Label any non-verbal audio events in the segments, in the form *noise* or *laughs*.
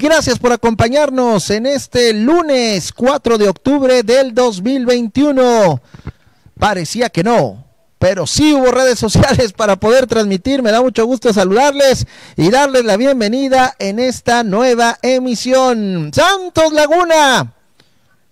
Gracias por acompañarnos en este lunes 4 de octubre del 2021. Parecía que no, pero sí hubo redes sociales para poder transmitir. Me da mucho gusto saludarles y darles la bienvenida en esta nueva emisión. Santos Laguna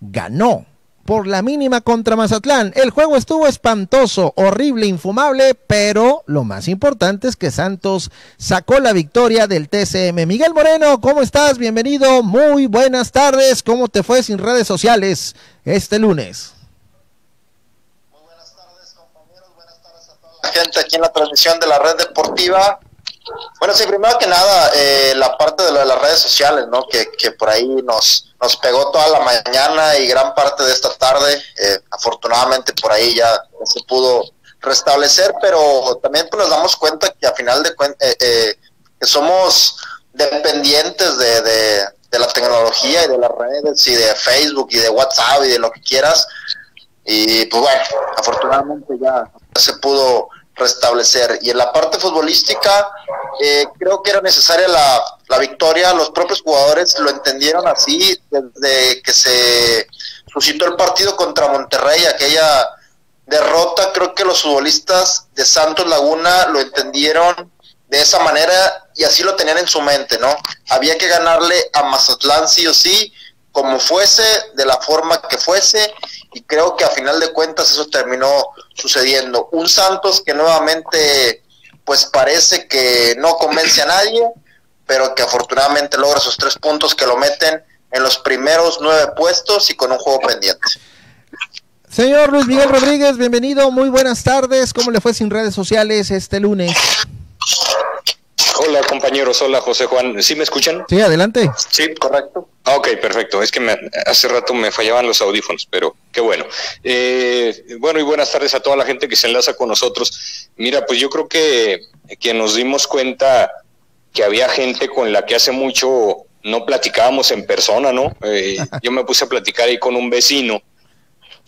ganó por la mínima contra Mazatlán. El juego estuvo espantoso, horrible, infumable, pero lo más importante es que Santos sacó la victoria del TCM. Miguel Moreno, ¿cómo estás? Bienvenido, muy buenas tardes. ¿Cómo te fue sin redes sociales este lunes? Muy buenas tardes, compañeros. Buenas tardes a toda la gente aquí en la transmisión de la red deportiva. Bueno, sí, primero que nada, eh, la parte de, las redes sociales, ¿no? Que, que, por ahí nos, nos pegó toda la mañana y gran parte de esta tarde. Eh, afortunadamente por ahí ya se pudo restablecer, pero también pues, nos damos cuenta que a final de cuentas eh, que somos dependientes de, de, de la tecnología y de las redes y de Facebook y de WhatsApp y de lo que quieras. Y pues bueno, afortunadamente ya se pudo restablecer. Y en la parte futbolística, eh, creo que era necesaria la, la, victoria. Los propios jugadores lo entendieron así desde que se suscitó el partido contra Monterrey, aquella derrota. Creo que los futbolistas de Santos Laguna lo entendieron de esa manera y así lo tenían en su mente, ¿no? Había que ganarle a Mazatlán sí o sí, como fuese, de la forma que fuese, y creo que a final de cuentas eso terminó sucediendo. Un Santos que nuevamente pues parece que no convence a nadie, pero que afortunadamente logra esos tres puntos que lo meten en los primeros nueve puestos y con un juego pendiente. Señor Luis Miguel Rodríguez, bienvenido, muy buenas tardes. ¿Cómo le fue sin redes sociales este lunes? Hola compañeros, hola José Juan, ¿sí me escuchan? Sí, adelante. Sí, correcto. Ah, ok, perfecto. Es que me, hace rato me fallaban los audífonos, pero qué bueno. Eh, bueno, y buenas tardes a toda la gente que se enlaza con nosotros. Mira, pues yo creo que, que nos dimos cuenta que había gente con la que hace mucho no platicábamos en persona, ¿no? Eh, *laughs* yo me puse a platicar ahí con un vecino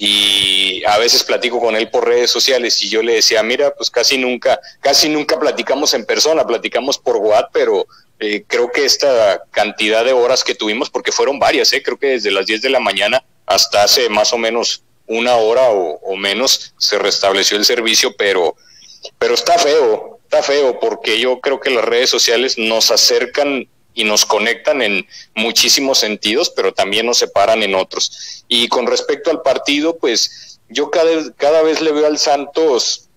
y a veces platico con él por redes sociales y yo le decía, mira, pues casi nunca, casi nunca platicamos en persona, platicamos por WhatsApp, pero eh, creo que esta cantidad de horas que tuvimos, porque fueron varias, ¿eh? creo que desde las 10 de la mañana hasta hace más o menos una hora o, o menos se restableció el servicio, pero, pero está feo, está feo, porque yo creo que las redes sociales nos acercan y nos conectan en muchísimos sentidos, pero también nos separan en otros. Y con respecto al partido, pues yo cada, cada vez le veo al Santos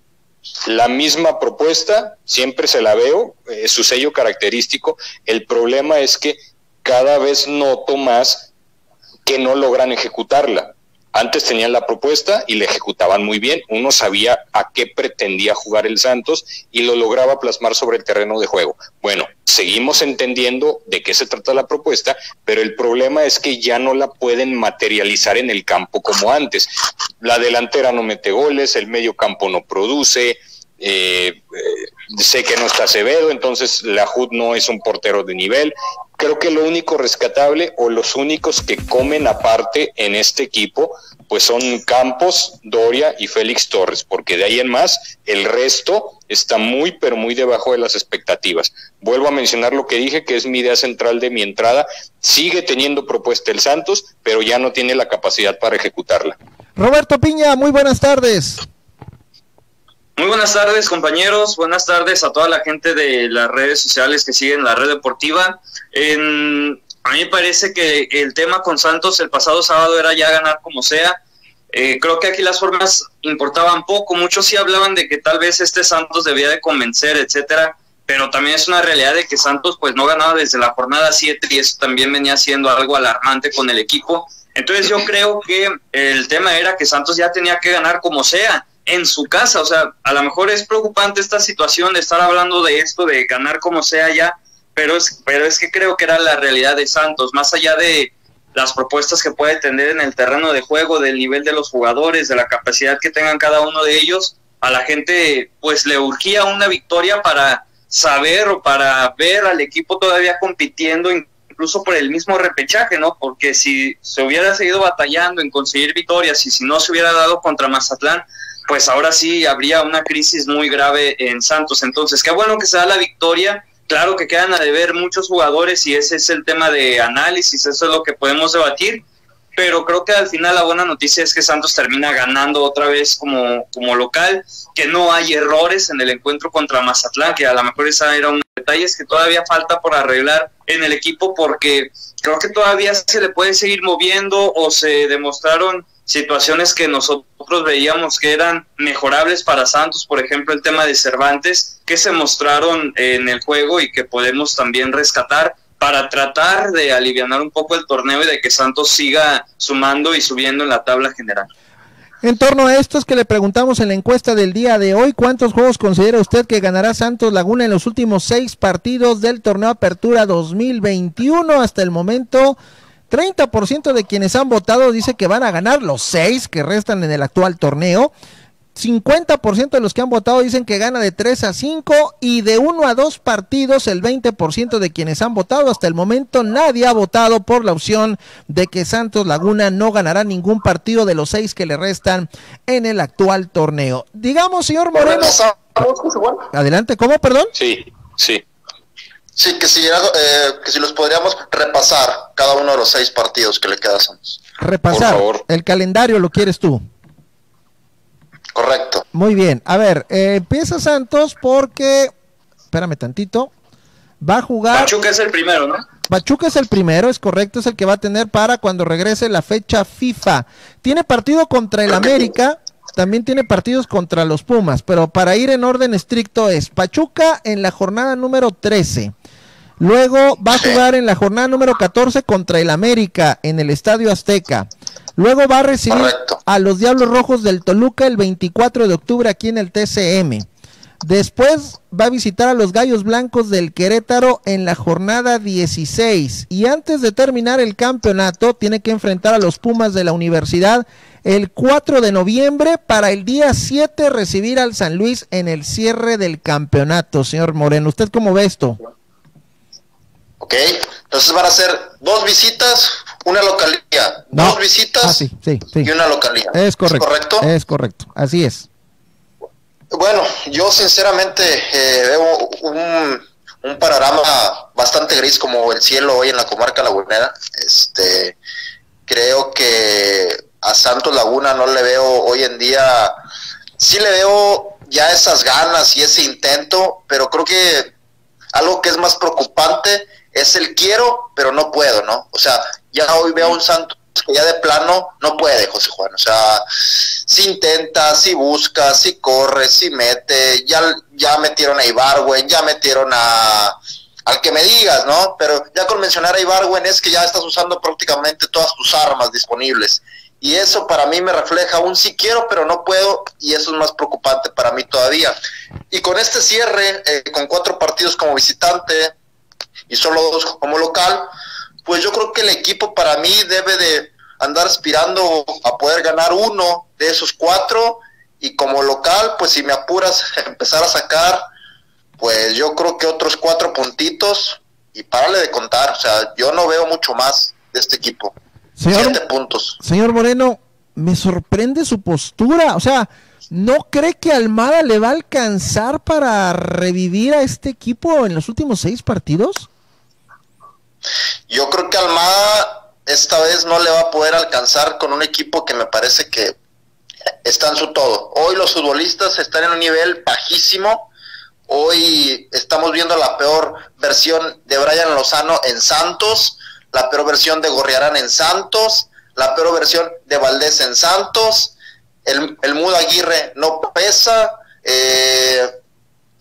la misma propuesta, siempre se la veo, eh, su sello característico. El problema es que cada vez noto más que no logran ejecutarla. Antes tenían la propuesta y la ejecutaban muy bien. Uno sabía a qué pretendía jugar el Santos y lo lograba plasmar sobre el terreno de juego. Bueno, seguimos entendiendo de qué se trata la propuesta, pero el problema es que ya no la pueden materializar en el campo como antes. La delantera no mete goles, el medio campo no produce, eh, eh, sé que no está Acevedo, entonces la HUD no es un portero de nivel. Creo que lo único rescatable o los únicos que comen aparte en este equipo, pues son Campos, Doria y Félix Torres, porque de ahí en más el resto está muy, pero muy debajo de las expectativas. Vuelvo a mencionar lo que dije, que es mi idea central de mi entrada. Sigue teniendo propuesta el Santos, pero ya no tiene la capacidad para ejecutarla. Roberto Piña, muy buenas tardes. Muy buenas tardes, compañeros. Buenas tardes a toda la gente de las redes sociales que siguen la red deportiva. A mí me parece que el tema con Santos el pasado sábado era ya ganar como sea. Eh, creo que aquí las formas importaban poco. Muchos sí hablaban de que tal vez este Santos debía de convencer, etcétera. Pero también es una realidad de que Santos pues no ganaba desde la jornada 7 y eso también venía siendo algo alarmante con el equipo. Entonces yo creo que el tema era que Santos ya tenía que ganar como sea en su casa. O sea, a lo mejor es preocupante esta situación de estar hablando de esto, de ganar como sea ya, pero es, pero es que creo que era la realidad de Santos, más allá de las propuestas que puede tener en el terreno de juego, del nivel de los jugadores, de la capacidad que tengan cada uno de ellos, a la gente pues le urgía una victoria para saber o para ver al equipo todavía compitiendo incluso por el mismo repechaje, ¿no? Porque si se hubiera seguido batallando en conseguir victorias y si no se hubiera dado contra Mazatlán, pues ahora sí habría una crisis muy grave en Santos. Entonces, qué bueno que se da la victoria, Claro que quedan a deber muchos jugadores y ese es el tema de análisis, eso es lo que podemos debatir, pero creo que al final la buena noticia es que Santos termina ganando otra vez como, como local, que no hay errores en el encuentro contra Mazatlán, que a lo mejor esa era un detalle que todavía falta por arreglar en el equipo porque creo que todavía se le puede seguir moviendo o se demostraron situaciones que nosotros veíamos que eran mejorables para Santos, por ejemplo el tema de Cervantes, que se mostraron en el juego y que podemos también rescatar para tratar de aliviar un poco el torneo y de que Santos siga sumando y subiendo en la tabla general. En torno a esto es que le preguntamos en la encuesta del día de hoy, ¿cuántos juegos considera usted que ganará Santos Laguna en los últimos seis partidos del torneo Apertura 2021? Hasta el momento, 30% de quienes han votado dice que van a ganar los seis que restan en el actual torneo. 50% de los que han votado dicen que gana de 3 a 5 y de 1 a 2 partidos el 20% de quienes han votado. Hasta el momento nadie ha votado por la opción de que Santos Laguna no ganará ningún partido de los seis que le restan en el actual torneo. Digamos, señor Moreno. Adelante, ¿cómo, perdón? Sí, sí. Sí, que si, eh, que si los podríamos repasar cada uno de los seis partidos que le queda a Santos. Repasar. El calendario lo quieres tú. Correcto. Muy bien. A ver, eh, empieza Santos porque, espérame tantito, va a jugar... Pachuca es el primero, ¿no? Pachuca es el primero, es correcto, es el que va a tener para cuando regrese la fecha FIFA. Tiene partido contra el América, también tiene partidos contra los Pumas, pero para ir en orden estricto es Pachuca en la jornada número 13. Luego va a jugar en la jornada número 14 contra el América en el Estadio Azteca. Luego va a recibir a los Diablos Rojos del Toluca el 24 de octubre aquí en el TCM. Después va a visitar a los Gallos Blancos del Querétaro en la jornada 16. Y antes de terminar el campeonato, tiene que enfrentar a los Pumas de la Universidad el 4 de noviembre para el día 7 recibir al San Luis en el cierre del campeonato. Señor Moreno, ¿usted cómo ve esto? Ok, entonces van a ser dos visitas, una localidad. Dos visitas ah, y una localidad. Es correcto. ¿Es correcto? Es correcto, así es. Bueno, yo sinceramente eh, veo un, un, panorama bastante gris como el cielo hoy en la comarca lagunera. Este, creo que a Santos Laguna no le veo hoy en día, sí le veo ya esas ganas y ese intento, pero creo que algo que es más preocupante es el quiero, pero no puedo, ¿no? O sea, ya hoy veo a un Santos que ya de plano no puede, José Juan. O sea, si intenta, si busca, si corre, si mete, ya, ya metieron a Ibarwen, ya metieron a al que me digas, ¿no? Pero ya con mencionar a Ibarwen es que ya estás usando prácticamente todas tus armas disponibles. Y eso para mí me refleja un sí quiero, pero no puedo, y eso es más preocupante para mí todavía. Y con este cierre, eh, con cuatro partidos como visitante, y solo dos como local, pues yo creo que el equipo para mí debe de andar aspirando a poder ganar uno de esos cuatro y como local, pues si me apuras *laughs* empezar a sacar, pues yo creo que otros cuatro puntitos y párale de contar, o sea, yo no veo mucho más de este equipo. Señor, Siete puntos. Señor Moreno, me sorprende su postura, o sea, ¿No cree que Almada le va a alcanzar para revivir a este equipo en los últimos seis partidos? Yo creo que Almada esta vez no le va a poder alcanzar con un equipo que me parece que está en su todo. Hoy los futbolistas están en un nivel bajísimo. Hoy estamos viendo la peor versión de Brian Lozano en Santos, la peor versión de Gorriarán en Santos, la peor versión de Valdés en Santos el, el Mudo Aguirre no pesa, eh,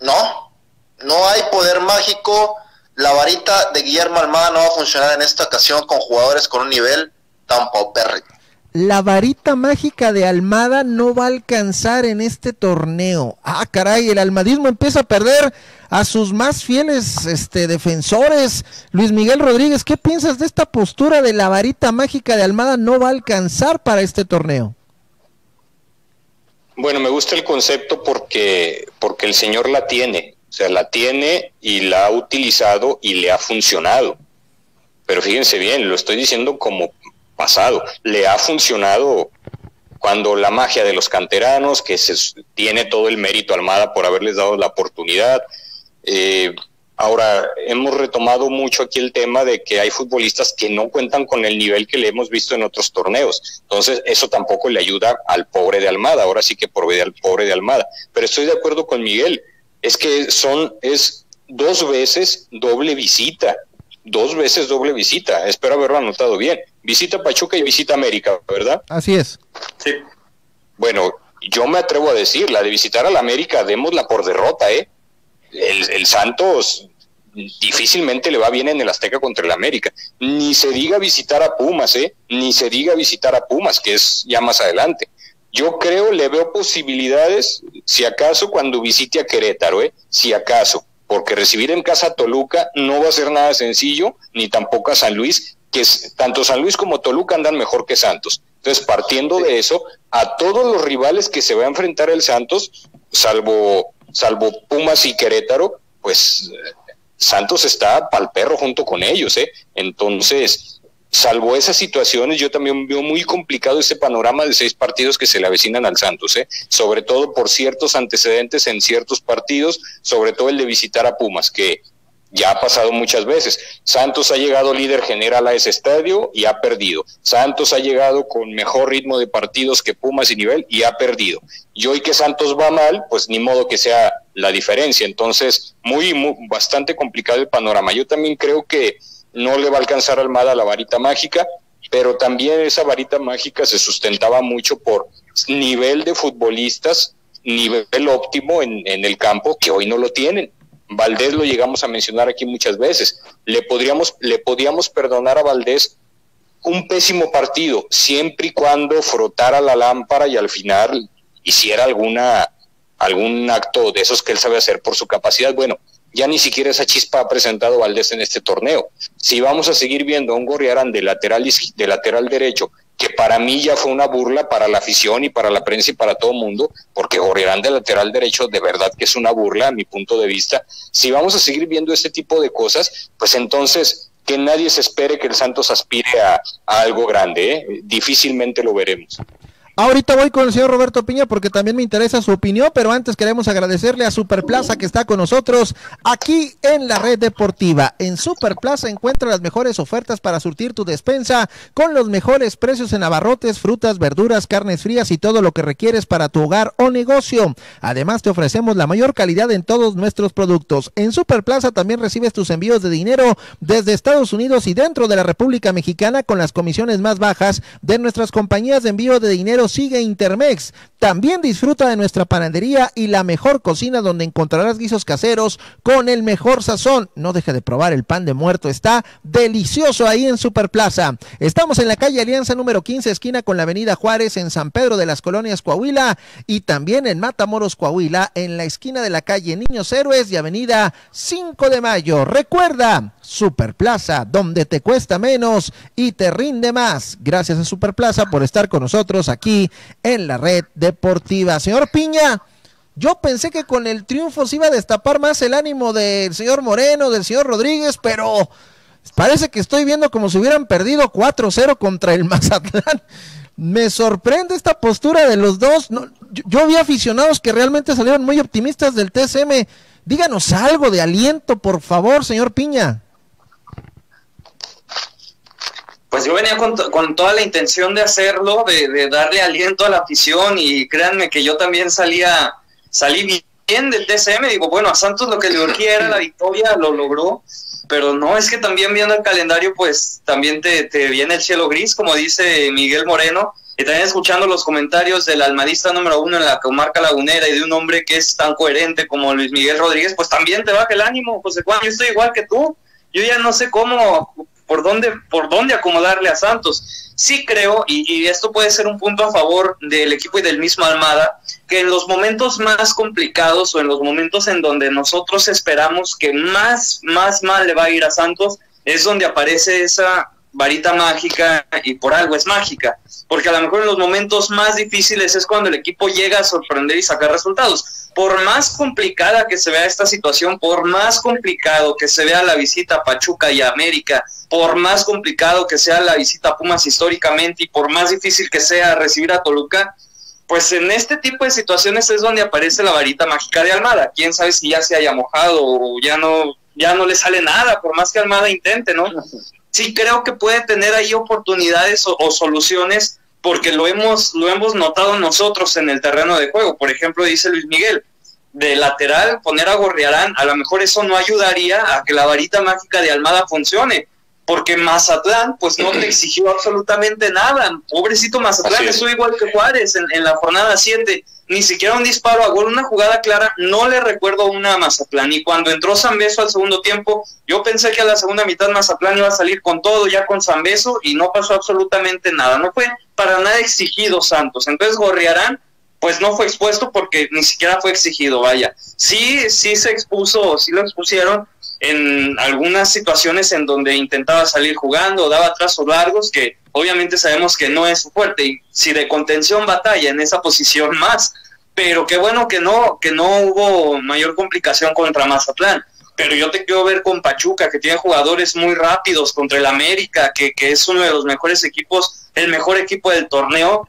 no, no hay poder mágico, la varita de Guillermo Almada no va a funcionar en esta ocasión con jugadores con un nivel tan paupérrimo. La varita mágica de Almada no va a alcanzar en este torneo. Ah, caray, el almadismo empieza a perder a sus más fieles este, defensores. Luis Miguel Rodríguez, ¿qué piensas de esta postura de la varita mágica de Almada no va a alcanzar para este torneo? Bueno, me gusta el concepto porque, porque el Señor la tiene, o sea, la tiene y la ha utilizado y le ha funcionado. Pero fíjense bien, lo estoy diciendo como pasado, le ha funcionado cuando la magia de los canteranos, que se tiene todo el mérito Almada por haberles dado la oportunidad, eh, Ahora, hemos retomado mucho aquí el tema de que hay futbolistas que no cuentan con el nivel que le hemos visto en otros torneos. Entonces, eso tampoco le ayuda al pobre de Almada. Ahora sí que por al pobre de Almada. Pero estoy de acuerdo con Miguel. Es que son, es dos veces doble visita. Dos veces doble visita. Espero haberlo anotado bien. Visita Pachuca y visita América, ¿verdad? Así es. Sí. Bueno, yo me atrevo a decir, la de visitar a la América, démosla por derrota, ¿eh? el, Santos difícilmente le va bien en el Azteca contra el América. Ni se diga visitar a Pumas, ¿eh? Ni se diga visitar a Pumas, que es ya más adelante. Yo creo, le veo posibilidades, si acaso, cuando visite a Querétaro, ¿eh? Si acaso, porque recibir en casa a Toluca no va a ser nada sencillo, ni tampoco a San Luis, que es, tanto San Luis como Toluca andan mejor que Santos. Entonces, partiendo de eso, a todos los rivales que se va a enfrentar el Santos, salvo salvo Pumas y Querétaro, pues Santos está pal perro junto con ellos, ¿eh? Entonces, salvo esas situaciones, yo también veo muy complicado ese panorama de seis partidos que se le avecinan al Santos, ¿eh? Sobre todo por ciertos antecedentes en ciertos partidos, sobre todo el de visitar a Pumas, que ya ha pasado muchas veces. Santos ha llegado líder general a ese estadio y ha perdido. Santos ha llegado con mejor ritmo de partidos que Pumas y nivel y ha perdido. Y hoy que Santos va mal, pues ni modo que sea la diferencia. Entonces, muy, muy bastante complicado el panorama. Yo también creo que no le va a alcanzar a Almada la varita mágica, pero también esa varita mágica se sustentaba mucho por nivel de futbolistas, nivel óptimo en, en el campo, que hoy no lo tienen Valdés lo llegamos a mencionar aquí muchas veces. Le podríamos, le podíamos perdonar a Valdés un pésimo partido, siempre y cuando frotara la lámpara y al final hiciera alguna, algún acto de esos que él sabe hacer por su capacidad. Bueno, ya ni siquiera esa chispa ha presentado Valdés en este torneo. Si vamos a seguir viendo a un Gorriarán de lateral, de lateral derecho que para mí ya fue una burla para la afición y para la prensa y para todo el mundo, porque Gorriarán de lateral derecho de verdad que es una burla a mi punto de vista. Si vamos a seguir viendo este tipo de cosas, pues entonces que nadie se espere que el Santos aspire a, algo grande, ¿eh? difícilmente lo veremos. Ahorita voy con el señor Roberto Piña porque también me interesa su opinión, pero antes queremos agradecerle a Superplaza que está con nosotros aquí en la red deportiva. En Superplaza encuentra las mejores ofertas para surtir tu despensa con los mejores precios en abarrotes, frutas, verduras, carnes frías y todo lo que requieres para tu hogar o negocio. Además te ofrecemos la mayor calidad en todos nuestros productos. En Superplaza también recibes tus envíos de dinero desde Estados Unidos y dentro de la República Mexicana con las comisiones más bajas de nuestras compañías de envío de dinero sigue Intermex. También disfruta de nuestra panadería y la mejor cocina donde encontrarás guisos caseros con el mejor sazón. No deje de probar el pan de muerto, está delicioso ahí en Superplaza. Estamos en la calle Alianza número 15, esquina con la avenida Juárez en San Pedro de las Colonias Coahuila y también en Matamoros Coahuila en la esquina de la calle Niños Héroes y avenida 5 de Mayo. Recuerda, Superplaza, donde te cuesta menos y te rinde más. Gracias a Superplaza por estar con nosotros aquí en la red deportiva. Señor Piña, yo pensé que con el triunfo se iba a destapar más el ánimo del señor Moreno, del señor Rodríguez, pero parece que estoy viendo como si hubieran perdido 4-0 contra el *laughs* Mazatlán. Me sorprende esta postura de los dos. yo, yo vi aficionados que realmente salieron muy optimistas del TSM. Díganos algo de aliento, por favor, señor Piña pues yo venía con, con, toda la intención de hacerlo, de, darle aliento a la afición y créanme que yo también salía, salí bien del TCM, digo, bueno, a Santos lo que le *laughs* urgía era la victoria, lo logró, pero no, es que también viendo el calendario, pues también te, te viene el cielo gris, como dice Miguel Moreno, y también escuchando los comentarios del almadista número uno en la comarca lagunera y de un hombre que es tan coherente como Luis Miguel Rodríguez, pues también te baja el ánimo, José Juan, yo estoy igual que tú, yo ya no sé cómo por dónde, por dónde acomodarle a Santos. Sí creo, y, esto puede ser un punto a favor del equipo y del mismo Almada, que en los momentos más complicados o en los momentos en donde nosotros esperamos que más, más mal le va a ir a Santos, es donde aparece esa varita mágica y por algo es mágica, porque a lo mejor en los momentos más difíciles es cuando el equipo llega a sorprender y sacar resultados por más complicada que se vea esta situación, por más complicado que se vea la visita a Pachuca y a América, por más complicado que sea la visita a Pumas históricamente y por más difícil que sea recibir a Toluca, pues en este tipo de situaciones es donde aparece la varita mágica de Almada. Quién sabe si ya se haya mojado o ya no, ya no le sale nada, por más que Almada intente, ¿no? Sí creo que puede tener ahí oportunidades o, soluciones porque lo hemos, lo hemos notado nosotros en el terreno de juego. Por ejemplo, dice Luis Miguel, de lateral poner a Gorriarán, a lo mejor eso no ayudaría a que la varita mágica de Almada funcione, porque Mazatlán pues no te *clears throat* exigió absolutamente nada. Pobrecito Mazatlán, estuvo igual que Juárez en, en la jornada 7 ni siquiera un disparo a gol, una jugada clara, no le recuerdo una a Mazatlán. Y cuando entró Zambeso al segundo tiempo, yo pensé que a la segunda mitad Mazatlán iba a salir con todo, ya con Zambeso, y no pasó absolutamente nada. No fue para nada exigido Santos. Entonces Gorriarán, pues no fue expuesto porque ni siquiera fue exigido, vaya. Sí, sí se expuso, sí lo expusieron en algunas situaciones en donde intentaba salir jugando, daba trazos largos, que obviamente sabemos que no es fuerte, y si de contención batalla en esa posición más, pero qué bueno que no, que no hubo mayor complicación contra Mazatlán. Pero yo te quiero ver con Pachuca, que tiene jugadores muy rápidos contra el América, que, que es uno de los mejores equipos, el mejor equipo del torneo.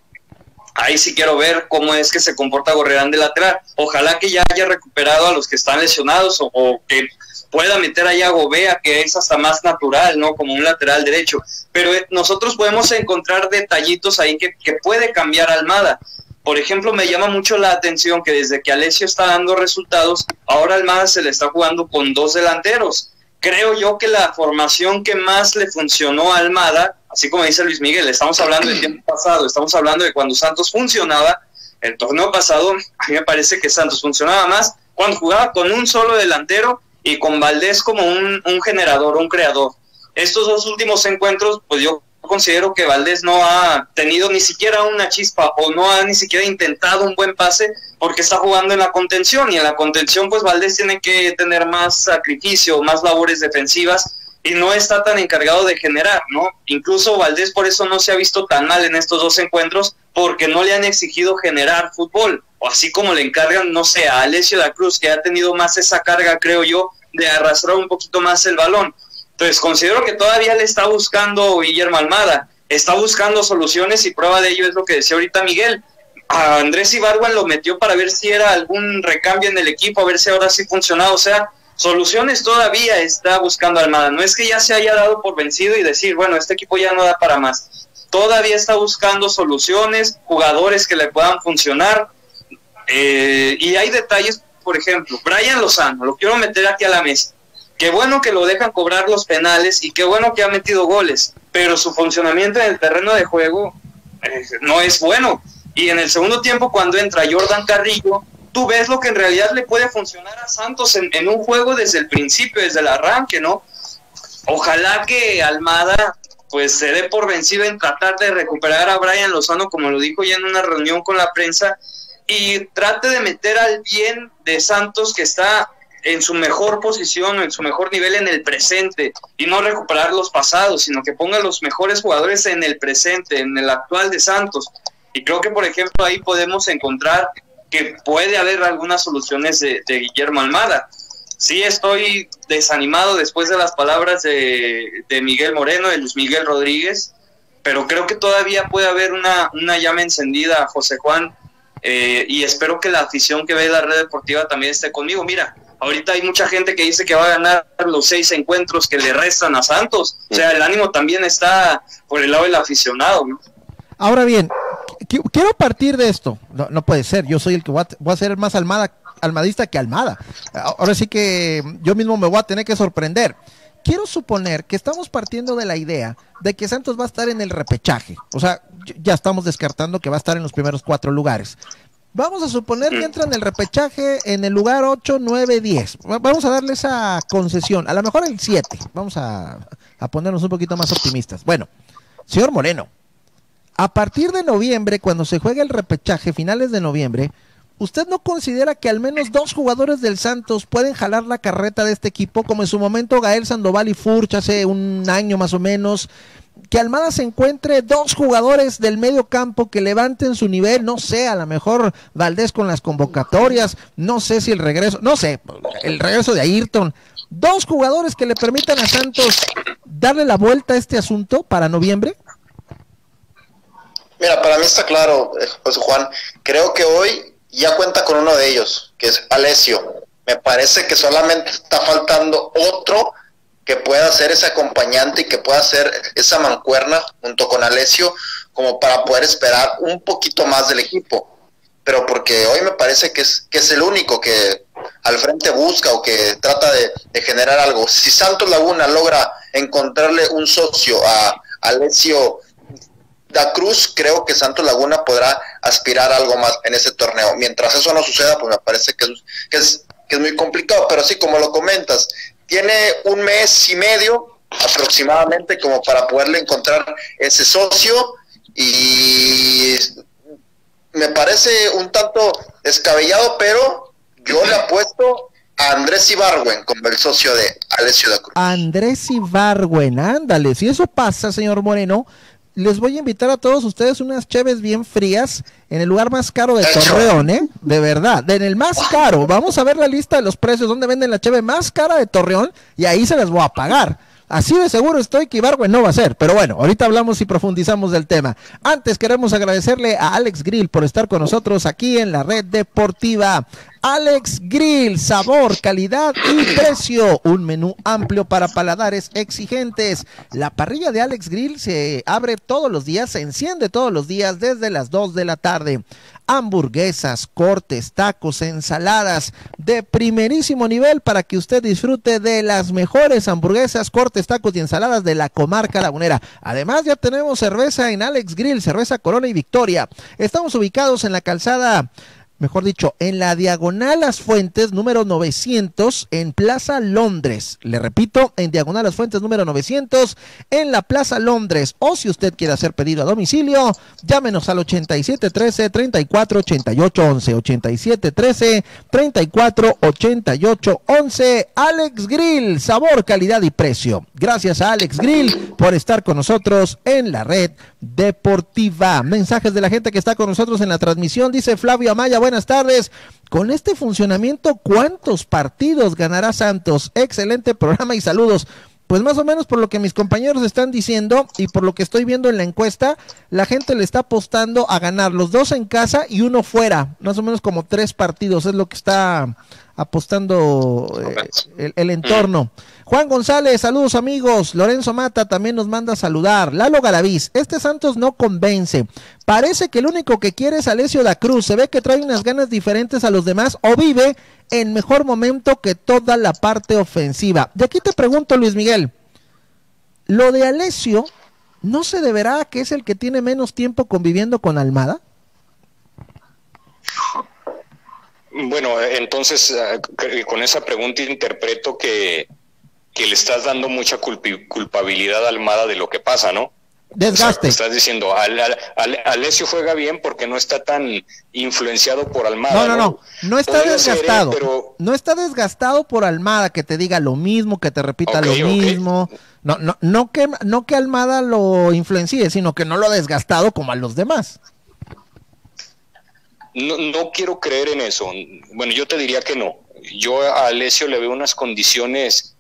Ahí sí quiero ver cómo es que se comporta Gorrerán de lateral. Ojalá que ya haya recuperado a los que están lesionados o, o que pueda meter allá a Gobea, que es hasta más natural, ¿no? Como un lateral derecho. Pero eh, nosotros podemos encontrar detallitos ahí que, que puede cambiar Almada. Por ejemplo, me llama mucho la atención que desde que Alessio está dando resultados, ahora Almada se le está jugando con dos delanteros. Creo yo que la formación que más le funcionó a Almada, así como dice Luis Miguel, estamos hablando del tiempo pasado, estamos hablando de cuando Santos funcionaba, el torneo pasado, a mí me parece que Santos funcionaba más cuando jugaba con un solo delantero y con Valdés como un, generador, un creador. Estos dos últimos encuentros, pues yo considero que Valdés no ha tenido ni siquiera una chispa o no ha ni siquiera intentado un buen pase porque está jugando en la contención y en la contención pues Valdés tiene que tener más sacrificio, más labores defensivas y no está tan encargado de generar, ¿no? Incluso Valdés por eso no se ha visto tan mal en estos dos encuentros porque no le han exigido generar fútbol o así como le encargan, no sé, a Alessio da Cruz, que ha tenido más esa carga, creo yo, de arrastrar un poquito más el balón. Entonces, considero que todavía le está buscando Guillermo Almada, está buscando soluciones y prueba de ello es lo que decía ahorita Miguel. A Andrés Ibargüen lo metió para ver si era algún recambio en el equipo, a ver si ahora sí funcionaba. O sea, soluciones todavía está buscando Almada. No es que ya se haya dado por vencido y decir, bueno, este equipo ya no da para más. Todavía está buscando soluciones, jugadores que le puedan funcionar eh, y hay detalles, por ejemplo, Brian Lozano, lo quiero meter aquí a la mesa. Qué bueno que lo dejan cobrar los penales y qué bueno que ha metido goles, pero su funcionamiento en el terreno de juego eh, no es bueno. Y en el segundo tiempo, cuando entra Jordan Carrillo, tú ves lo que en realidad le puede funcionar a Santos en, en un juego desde el principio, desde el arranque, ¿no? Ojalá que Almada pues se dé por vencido en tratar de recuperar a Brian Lozano, como lo dijo ya en una reunión con la prensa, y trate de meter al bien de Santos que está en su mejor posición, en su mejor nivel en el presente y no recuperar los pasados, sino que ponga los mejores jugadores en el presente, en el actual de Santos. Y creo que, por ejemplo, ahí podemos encontrar que puede haber algunas soluciones de, Guillermo Almada. Sí estoy desanimado después de las palabras de, de, Miguel Moreno, de Luis Miguel Rodríguez, pero creo que todavía puede haber una, una llama encendida, José Juan, eh, y espero que la afición que ve la red deportiva también esté conmigo. Mira, ahorita hay mucha gente que dice que va a ganar los seis encuentros que le restan a Santos. O sea, el ánimo también está por el lado del aficionado. Ahora bien, quiero partir de esto. No, puede ser, yo soy el que voy a, ser más almada, almadista que almada. Ahora sí que yo mismo me voy a tener que sorprender quiero suponer que estamos partiendo de la idea de que Santos va a estar en el repechaje. O sea, ya estamos descartando que va a estar en los primeros cuatro lugares. Vamos a suponer que entra en el repechaje en el lugar 8, 9, 10. Vamos a darle esa concesión. A lo mejor el 7. Vamos a, a ponernos un poquito más optimistas. Bueno, señor Moreno, a partir de noviembre, cuando se juegue el repechaje, finales de noviembre, ¿Usted no considera que al menos dos jugadores del Santos pueden jalar la carreta de este equipo, como en su momento Gael Sandoval y Furch hace un año más o menos? Que Almada se encuentre dos jugadores del medio campo que levanten su nivel, no sé, a lo mejor Valdés con las convocatorias, no sé si el regreso, no sé, el regreso de Ayrton, dos jugadores que le permitan a Santos darle la vuelta a este asunto para noviembre. Mira, para mí está claro, eh, José Juan. Creo que hoy ya cuenta con uno de ellos, que es Alessio. Me parece que solamente está faltando otro que pueda ser ese acompañante y que pueda ser esa mancuerna junto con Alessio como para poder esperar un poquito más del equipo. Pero porque hoy me parece que es, que es el único que al frente busca o que trata de, de generar algo. Si Santos Laguna logra encontrarle un socio a Alessio da Cruz, creo que Santos Laguna podrá aspirar a algo más en ese torneo. Mientras eso no suceda, pues me parece que es, que es, que es muy complicado, pero sí, como lo comentas, tiene un mes y medio aproximadamente como para poderle encontrar ese socio y me parece un tanto descabellado, pero yo le apuesto a Andrés Ibargüen como el socio de Alessio da Cruz. Andrés Ibargüen, ándale, si eso pasa, señor Moreno, les voy a invitar a todos ustedes unas cheves bien frías en el lugar más caro de Torreón, ¿eh? De verdad, en el más caro. Vamos a ver la lista de los precios donde venden la cheve más cara de Torreón y ahí se les voy a pagar. Así de seguro estoy que Ibargüen no va a ser, pero bueno, ahorita hablamos y profundizamos del tema. Antes queremos agradecerle a Alex Grill por estar con nosotros aquí en la red deportiva. Alex Grill, sabor, calidad y precio. Un menú amplio para paladares exigentes. La parrilla de Alex Grill se abre todos los días, se enciende todos los días desde las 2 de la tarde hamburguesas, cortes, tacos, ensaladas de primerísimo nivel para que usted disfrute de las mejores hamburguesas, cortes, tacos y ensaladas de la comarca lagunera. Además ya tenemos cerveza en Alex Grill, cerveza Corona y Victoria. Estamos ubicados en la calzada mejor dicho, en la Diagonal Las Fuentes, número 900, en Plaza Londres. Le repito, en Diagonal Las Fuentes, número 900, en la Plaza Londres. O si usted quiere hacer pedido a domicilio, llámenos al 8713 348811 8713 348811 Alex Grill, sabor, calidad y precio. Gracias a Alex Grill por estar con nosotros en la red deportiva. Mensajes de la gente que está con nosotros en la transmisión. Dice Flavio Amaya, buenas tardes. Con este funcionamiento, ¿cuántos partidos ganará Santos? Excelente programa y saludos. Pues más o menos por lo que mis compañeros están diciendo y por lo que estoy viendo en la encuesta, la gente le está apostando a ganar los dos en casa y uno fuera. Más o menos como tres partidos es lo que está apostando eh, el, el, entorno. Juan González, saludos amigos. Lorenzo Mata también nos manda a saludar. Lalo Galaviz, este Santos no convence. Parece que el único que quiere es Alessio da Cruz. Se ve que trae unas ganas diferentes a los demás o vive en mejor momento que toda la parte ofensiva. Y aquí te pregunto, Luis Miguel, ¿lo de Alessio no se deberá a que es el que tiene menos tiempo conviviendo con Almada? Bueno, entonces con esa pregunta interpreto que, que le estás dando mucha culpabilidad a Almada de lo que pasa, ¿no? Desgaste. O sea, estás diciendo, al, al, Alessio juega bien porque no está tan influenciado por Almada. No, no, no, no, no está Podría desgastado. Ser, pero... No está desgastado por Almada, que te diga lo mismo, que te repita okay, lo okay. mismo. No, no, no, que, no que Almada lo influencie, sino que no lo ha desgastado como a los demás. No, no quiero creer en eso. Bueno, yo te diría que no. Yo a Alessio le veo unas condiciones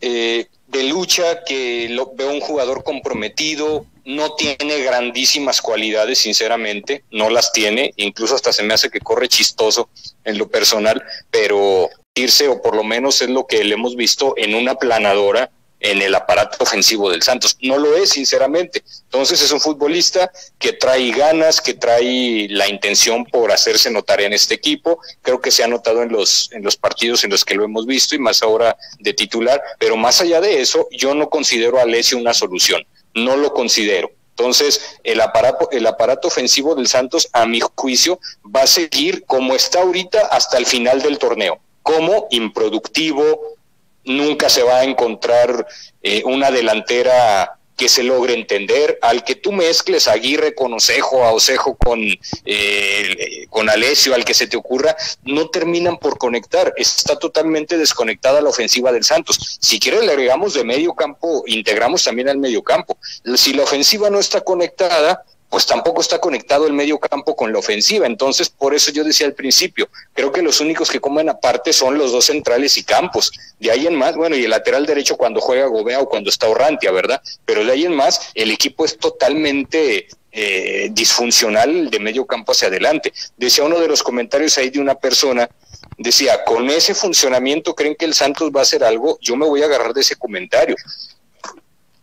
eh, de lucha que lo, veo un jugador comprometido, no tiene grandísimas cualidades, sinceramente, no las tiene, incluso hasta se me hace que corre chistoso en lo personal, pero irse, o por lo menos es lo que le hemos visto en una planadora, en el aparato ofensivo del Santos. No lo es, sinceramente. Entonces es un futbolista que trae ganas, que trae la intención por hacerse notar en este equipo. Creo que se ha notado en los, en los partidos en los que lo hemos visto y más ahora de titular. Pero más allá de eso, yo no considero a Alessio una solución. No lo considero. Entonces, el aparato, el aparato ofensivo del Santos, a mi juicio, va a seguir como está ahorita hasta el final del torneo, como improductivo, nunca se va a encontrar eh, una delantera que se logre entender, al que tú mezcles a Aguirre con Osejo, a Osejo con, eh, con Alessio, al que se te ocurra, no terminan por conectar. Está totalmente desconectada la ofensiva del Santos. Si quieres le agregamos de medio campo, integramos también al medio campo. Si la ofensiva no está conectada, pues tampoco está conectado el medio campo con la ofensiva. Entonces, por eso yo decía al principio, creo que los únicos que comen aparte son los dos centrales y campos. De ahí en más, bueno, y el lateral derecho cuando juega Gobea o cuando está Orrantia, ¿verdad? Pero de ahí en más, el equipo es totalmente eh, disfuncional de medio campo hacia adelante. Decía uno de los comentarios ahí de una persona decía, con ese funcionamiento creen que el Santos va a hacer algo, yo me voy a agarrar de ese comentario.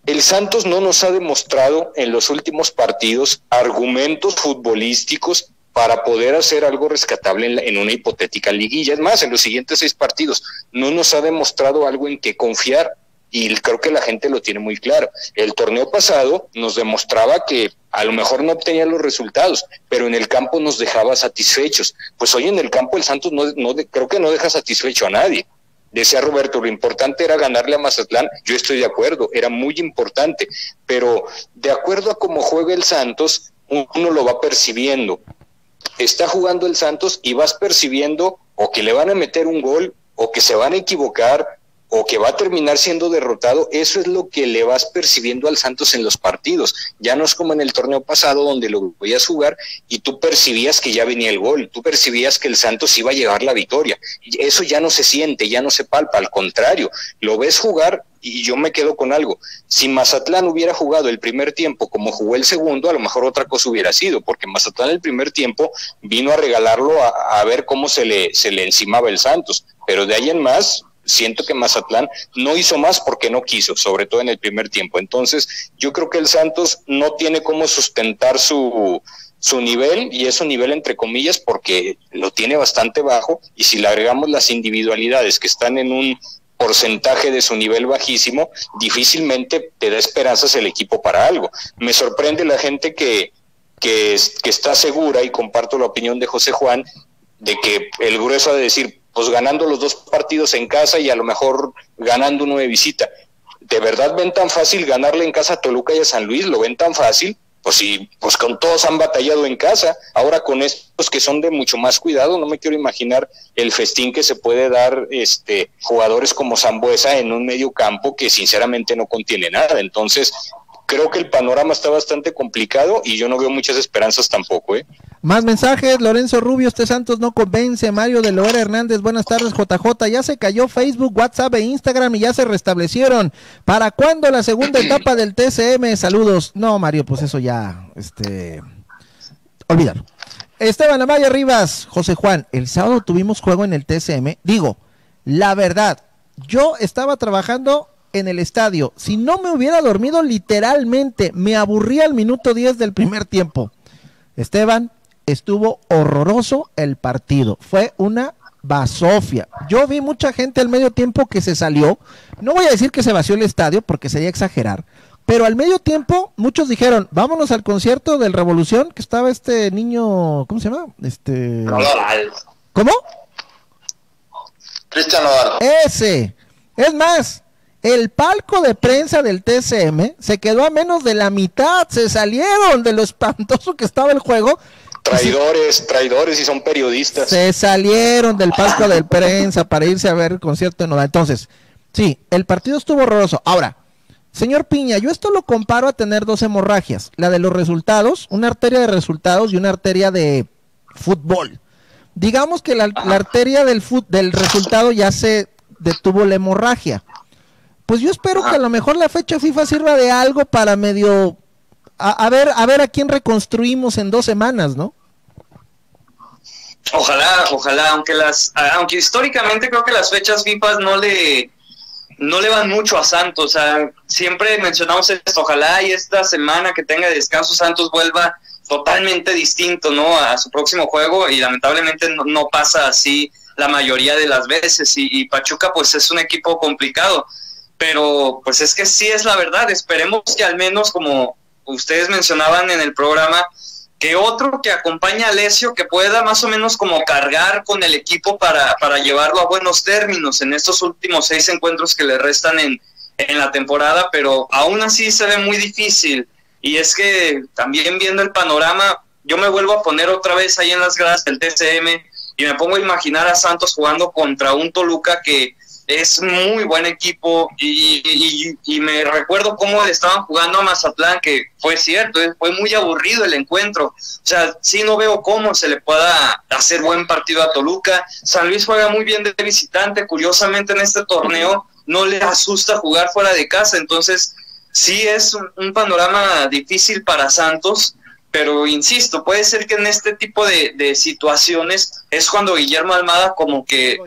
El Santos no nos ha demostrado en los últimos partidos argumentos futbolísticos para poder hacer algo rescatable en, una hipotética liguilla. Es más, en los siguientes seis partidos no nos ha demostrado algo en que confiar y creo que la gente lo tiene muy claro. El torneo pasado nos demostraba que a lo mejor no obtenía los resultados, pero en el campo nos dejaba satisfechos. Pues hoy en el campo el Santos no, no creo que no deja satisfecho a nadie. Decía Roberto, lo importante era ganarle a Mazatlán, yo estoy de acuerdo, era muy importante, pero de acuerdo a cómo juega el Santos, uno lo va percibiendo. Está jugando el Santos y vas percibiendo o que le van a meter un gol o que se van a equivocar o que va a terminar siendo derrotado, eso es lo que le vas percibiendo al Santos en los partidos. Ya no es como en el torneo pasado donde lo a jugar y tú percibías que ya venía el gol, tú percibías que el Santos iba a llevar la victoria. Eso ya no se siente, ya no se palpa, al contrario, lo ves jugar y yo me quedo con algo. Si Mazatlán hubiera jugado el primer tiempo como jugó el segundo, a lo mejor otra cosa hubiera sido, porque Mazatlán el primer tiempo vino a regalarlo a, a ver cómo se le, se le encimaba el Santos, pero de ahí en más siento que Mazatlán no hizo más porque no quiso, sobre todo en el primer tiempo. Entonces, yo creo que el Santos no tiene cómo sustentar su, su nivel, y es un nivel entre comillas porque lo tiene bastante bajo, y si le agregamos las individualidades que están en un porcentaje de su nivel bajísimo, difícilmente te da esperanzas el equipo para algo. Me sorprende la gente que, que, que está segura, y comparto la opinión de José Juan, de que el grueso ha de decir, pues ganando los dos partidos en casa y a lo mejor ganando uno de visita. ¿De verdad ven tan fácil ganarle en casa a Toluca y a San Luis? ¿Lo ven tan fácil? Pues sí, pues con todos han batallado en casa. Ahora con estos que son de mucho más cuidado, no me quiero imaginar el festín que se puede dar este jugadores como Zambuesa en un medio campo que sinceramente no contiene nada. Entonces, creo que el panorama está bastante complicado y yo no veo muchas esperanzas tampoco, ¿eh? Más mensajes, Lorenzo Rubio, este Santos no convence, Mario de Loera Hernández, buenas tardes, JJ, ya se cayó Facebook, WhatsApp e Instagram y ya se restablecieron. ¿Para cuándo la segunda etapa del TCM? Saludos. No, Mario, pues eso ya, este, olvídalo. Esteban Amaya Rivas, José Juan, el sábado tuvimos juego en el TCM. Digo, la verdad, yo estaba trabajando en el estadio. Si no me hubiera dormido literalmente, me aburría al minuto 10 del primer tiempo. Esteban, estuvo horroroso el partido. Fue una basofia. Yo vi mucha gente al medio tiempo que se salió. No voy a decir que se vació el estadio porque sería exagerar. Pero al medio tiempo muchos dijeron, vámonos al concierto del Revolución, que estaba este niño, ¿cómo se llama? Este... ¿Cómo? Cristian Ese. Es más, el palco de prensa del TCM se quedó a menos de la mitad, se salieron de lo espantoso que estaba el juego Traidores, traidores y son periodistas. Se salieron del palco de prensa para irse a ver el concierto de Noda. Entonces, sí, el partido estuvo horroroso. Ahora, señor Piña, yo esto lo comparo a tener dos hemorragias. La de los resultados, una arteria de resultados y una arteria de fútbol. Digamos que la, arteria del, del resultado ya se detuvo la hemorragia. Pues yo espero que a lo mejor la fecha FIFA sirva de algo para medio a, ver a ver a quién reconstruimos en dos semanas, ¿no? Ojalá, ojalá, aunque las, aunque históricamente creo que las fechas FIFA no le, no le van mucho a Santos. O sea, siempre mencionamos esto, ojalá y esta semana que tenga descanso Santos vuelva totalmente distinto, ¿no? A su próximo juego y lamentablemente no, pasa así la mayoría de las veces y, y, Pachuca pues es un equipo complicado, pero pues es que sí es la verdad, esperemos que al menos como ustedes mencionaban en el programa, que otro que acompaña a Alessio que pueda más o menos como cargar con el equipo para, para llevarlo a buenos términos en estos últimos seis encuentros que le restan en, en la temporada, pero aún así se ve muy difícil. Y es que también viendo el panorama, yo me vuelvo a poner otra vez ahí en las gradas del TCM y me pongo a imaginar a Santos jugando contra un Toluca que es muy buen equipo y, me recuerdo cómo estaban jugando a Mazatlán, que fue cierto, eh, fue muy aburrido el encuentro. O sea, sí no veo cómo se le pueda hacer buen partido a Toluca. San Luis juega muy bien de visitante, curiosamente en este torneo no le asusta jugar fuera de casa, entonces sí es un panorama difícil para Santos pero insisto, puede ser que en este tipo de, situaciones es cuando Guillermo Almada como que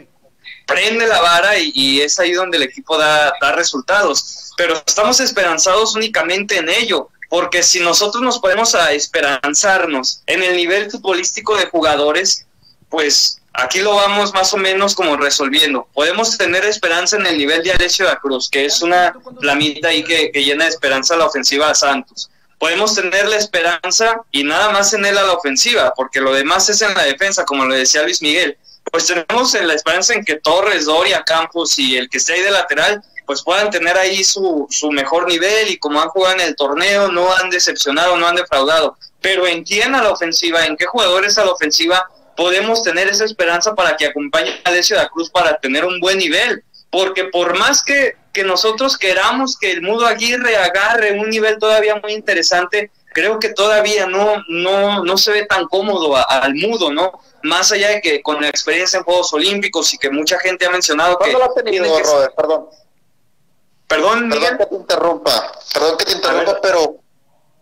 prende la vara y, es ahí donde el equipo da, da resultados. Pero estamos esperanzados únicamente en ello, porque si nosotros nos podemos a esperanzarnos en el nivel futbolístico de jugadores, pues aquí lo vamos más o menos como resolviendo. Podemos tener esperanza en el nivel de Alessio da Cruz, que es una flamita ahí que, que llena de esperanza la ofensiva a Santos podemos tener la esperanza y nada más en él a la ofensiva, porque lo demás es en la defensa, como lo decía Luis Miguel. Pues tenemos la esperanza en que Torres, Doria, Campos y el que esté ahí de lateral, pues puedan tener ahí su, su mejor nivel y como han jugado en el torneo, no han decepcionado, no han defraudado. Pero en quién a la ofensiva, en qué jugadores a la ofensiva podemos tener esa esperanza para que acompañe a Alessio da Cruz para tener un buen nivel. Porque por más que que nosotros queramos que el Mudo Aguirre agarre un nivel todavía muy interesante, creo que todavía no, no, no se ve tan cómodo al Mudo, ¿no? Más allá de que con la experiencia en Juegos Olímpicos y que mucha gente ha mencionado que... lo ha tenido, Robert? Perdón. Perdón, Miguel. que te interrumpa, perdón que te interrumpa, pero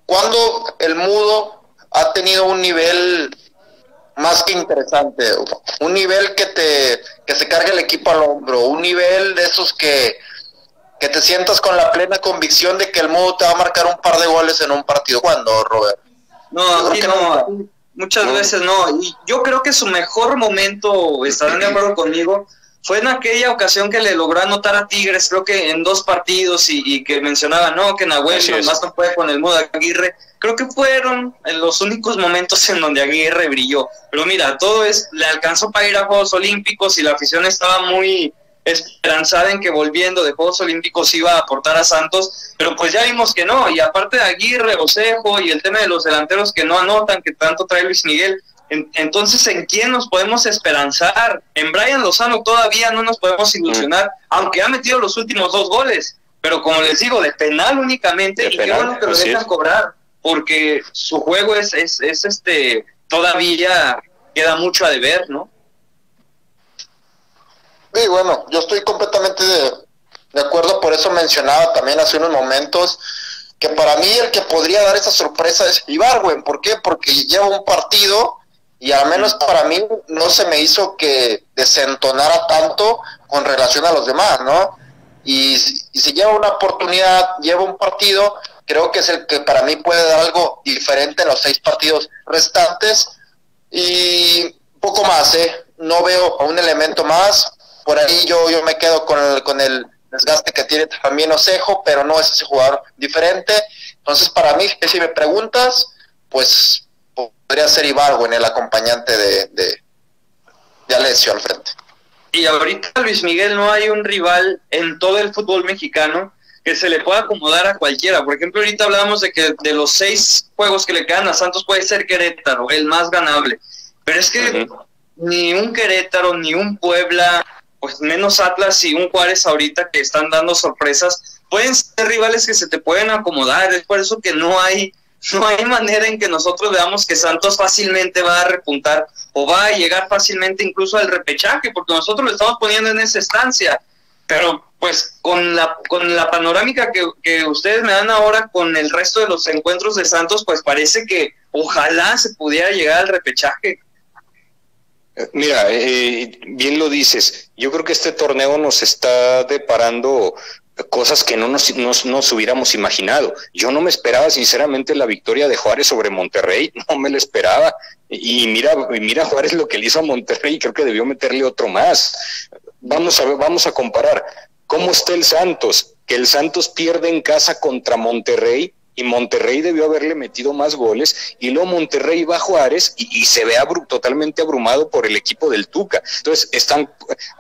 ¿cuándo el Mudo ha tenido un nivel más que interesante, un nivel que te que se cargue el equipo al hombro, un nivel de esos que que te sientas con la plena convicción de que el mundo te va a marcar un par de goles en un partido. ¿Cuándo, Robert? No, aquí no, muchas veces no. Y yo creo que su mejor momento, estarán de acuerdo conmigo, fue en aquella ocasión que le logró anotar a Tigres, creo que en dos partidos, y, que mencionaba, no, que Nahuel más no puede con el mudo Aguirre. Creo que fueron los únicos momentos en donde Aguirre brilló. Pero mira, todo es, le alcanzó para ir a Juegos Olímpicos y la afición estaba muy, esperanzada en que volviendo de Juegos Olímpicos iba a aportar a Santos, pero pues ya vimos que no, y aparte de Aguirre, Osejo y el tema de los delanteros que no anotan, que tanto trae Luis Miguel, entonces ¿en quién nos podemos esperanzar? En Brian Lozano todavía no nos podemos ilusionar, aunque ha metido los últimos dos goles, pero como les digo, de penal únicamente, y qué bueno que lo dejan cobrar, porque su juego es, es, es este, todavía queda mucho a deber, ¿no? Sí, bueno, yo estoy completamente de, acuerdo, por eso mencionaba también hace unos momentos que para mí el que podría dar esa sorpresa es Ibarwen. ¿Por qué? Porque lleva un partido y al menos para mí no se me hizo que desentonara tanto con relación a los demás, ¿no? Y, y si lleva una oportunidad, lleva un partido, creo que es el que para mí puede dar algo diferente en los seis partidos restantes y poco más, ¿eh? No veo un elemento más, por ahí yo, yo me quedo con el, con el desgaste que tiene también Osejo, pero no es ese jugador diferente. Entonces, para mí, si me preguntas, pues podría ser en el acompañante de, de, de Alessio al frente. Y ahorita, Luis Miguel, no hay un rival en todo el fútbol mexicano que se le pueda acomodar a cualquiera. Por ejemplo, ahorita hablábamos de que de los seis juegos que le quedan a Santos puede ser Querétaro, el más ganable. Pero es que ni un Querétaro, ni un Puebla, pues menos Atlas y un Juárez ahorita que están dando sorpresas, pueden ser rivales que se te pueden acomodar, es por eso que no hay no hay manera en que nosotros veamos que Santos fácilmente va a repuntar o va a llegar fácilmente incluso al repechaje, porque nosotros lo estamos poniendo en esa estancia. Pero pues con la, con la panorámica que, que ustedes me dan ahora con el resto de los encuentros de Santos, pues parece que ojalá se pudiera llegar al repechaje. Mira, eh, bien lo dices. Yo creo que este torneo nos está deparando cosas que no nos, nos, hubiéramos imaginado. Yo no me esperaba, sinceramente, la victoria de Juárez sobre Monterrey, *laughs* no me la esperaba. Y mira, mira Juárez lo que le hizo a Monterrey, creo que debió meterle otro más. Vamos a ver, vamos a comparar. ¿Cómo está el Santos? Que el Santos pierde en casa contra Monterrey y Monterrey debió haberle metido más goles y luego Monterrey va a Juárez y, se ve totalmente abrumado por el equipo del Tuca. Entonces están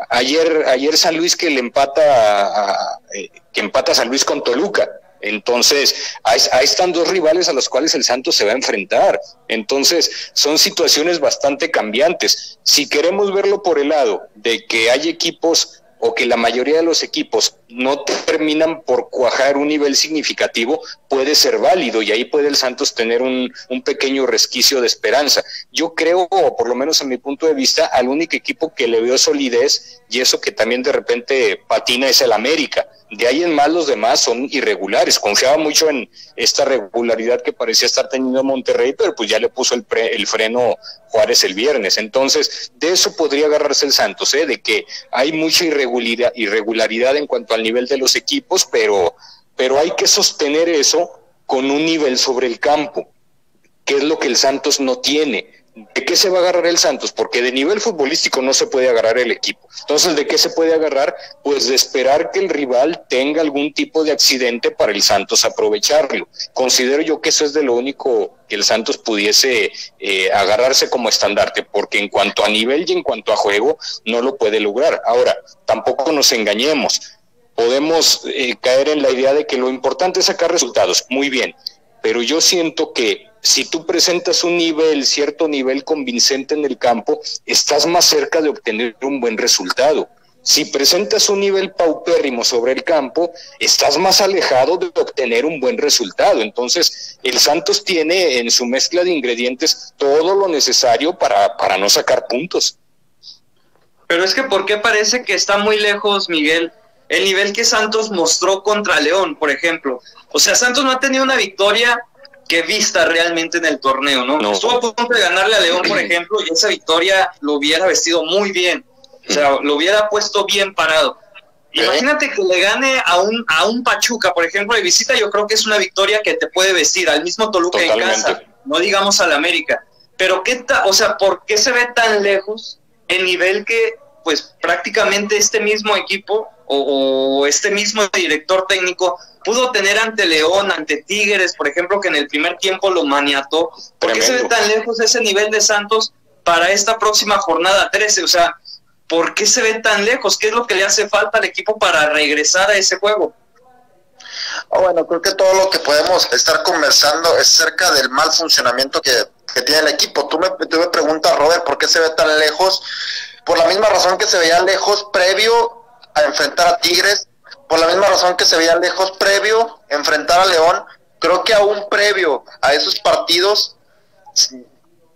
ayer ayer San Luis que le empata eh, que empata San Luis con Toluca. Entonces, ahí, están dos rivales a los cuales el Santos se va a enfrentar. Entonces, son situaciones bastante cambiantes. Si queremos verlo por el lado de que hay equipos o que la mayoría de los equipos no terminan por cuajar un nivel significativo, puede ser válido y ahí puede el Santos tener un, un pequeño resquicio de esperanza. Yo creo, o por lo menos a mi punto de vista, al único equipo que le veo solidez y eso que también de repente patina es el América. De ahí en más los demás son irregulares. Confiaba mucho en esta regularidad que parecía estar teniendo Monterrey, pero pues ya le puso el, el freno Juárez el viernes. Entonces, de eso podría agarrarse el Santos, ¿eh? de que hay mucha irregularidad en cuanto al nivel de los equipos, pero, pero hay que sostener eso con un nivel sobre el campo, que es lo que el Santos no tiene ¿De qué se va a agarrar el Santos? Porque de nivel futbolístico no se puede agarrar el equipo. Entonces, ¿de qué se puede agarrar? Pues de esperar que el rival tenga algún tipo de accidente para el Santos aprovecharlo. Considero yo que eso es de lo único que el Santos pudiese eh, agarrarse como estandarte, porque en cuanto a nivel y en cuanto a juego, no lo puede lograr. Ahora, tampoco nos engañemos. Podemos eh, caer en la idea de que lo importante es sacar resultados. Muy bien, pero yo siento que si tú presentas un nivel, cierto nivel convincente en el campo, estás más cerca de obtener un buen resultado. Si presentas un nivel paupérrimo sobre el campo, estás más alejado de obtener un buen resultado. Entonces, el Santos tiene en su mezcla de ingredientes todo lo necesario para, para no sacar puntos. Pero es que, ¿por qué parece que está muy lejos, Miguel? El nivel que Santos mostró contra León, por ejemplo. O sea, Santos no ha tenido una victoria que vista realmente en el torneo, ¿no? Estuvo a punto de ganarle a León, por ejemplo, y esa victoria lo hubiera vestido muy bien. O sea, lo hubiera puesto bien parado. Imagínate que le gane a un, a un Pachuca, por ejemplo, de visita, yo creo que es una victoria que te puede vestir, al mismo Toluca en casa, no digamos al América. Pero qué ta, o sea, ¿por qué se ve tan lejos el nivel que pues prácticamente este mismo equipo o, o este mismo director técnico pudo tener ante León, ante Tigres, por ejemplo, que en el primer tiempo lo maniató. ¿Por qué se ve tan lejos ese nivel de Santos para esta próxima jornada 13? O sea, ¿por qué se ve tan lejos? ¿Qué es lo que le hace falta al equipo para regresar a ese juego? Ah, bueno, creo que todo lo que podemos estar conversando es cerca del mal funcionamiento que, tiene el equipo. Tú me, tú me preguntas, Robert, ¿por qué se ve tan lejos? Por la misma razón que se veía lejos previo a enfrentar a Tigres por la misma razón que se veía lejos previo enfrentar a León, creo que aún previo a esos partidos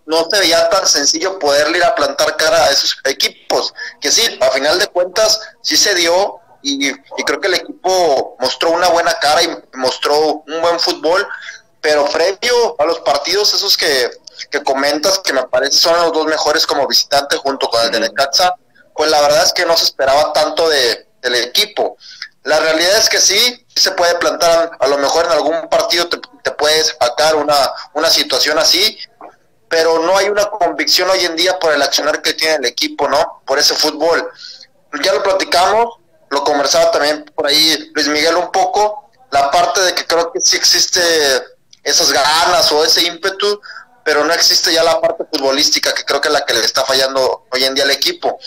no se veía tan sencillo poderle ir a plantar cara a esos equipos, que sí, a final de cuentas sí se dio y, creo que el equipo mostró una buena cara y mostró un buen fútbol, pero previo a los partidos esos que, que comentas, que me parece son los dos mejores como visitante junto con el de Necaxa, pues la verdad es que no se esperaba tanto de, del equipo. La realidad es que sí, se puede plantar, a lo mejor en algún partido te, puedes sacar una, una situación así, pero no hay una convicción hoy en día por el accionar que tiene el equipo, ¿no? Por ese fútbol. Ya lo platicamos, lo conversaba también por ahí Luis Miguel un poco, la parte de que creo que sí existe esas ganas o ese ímpetu, pero no existe ya la parte futbolística, que creo que es la que le está fallando hoy en día al equipo.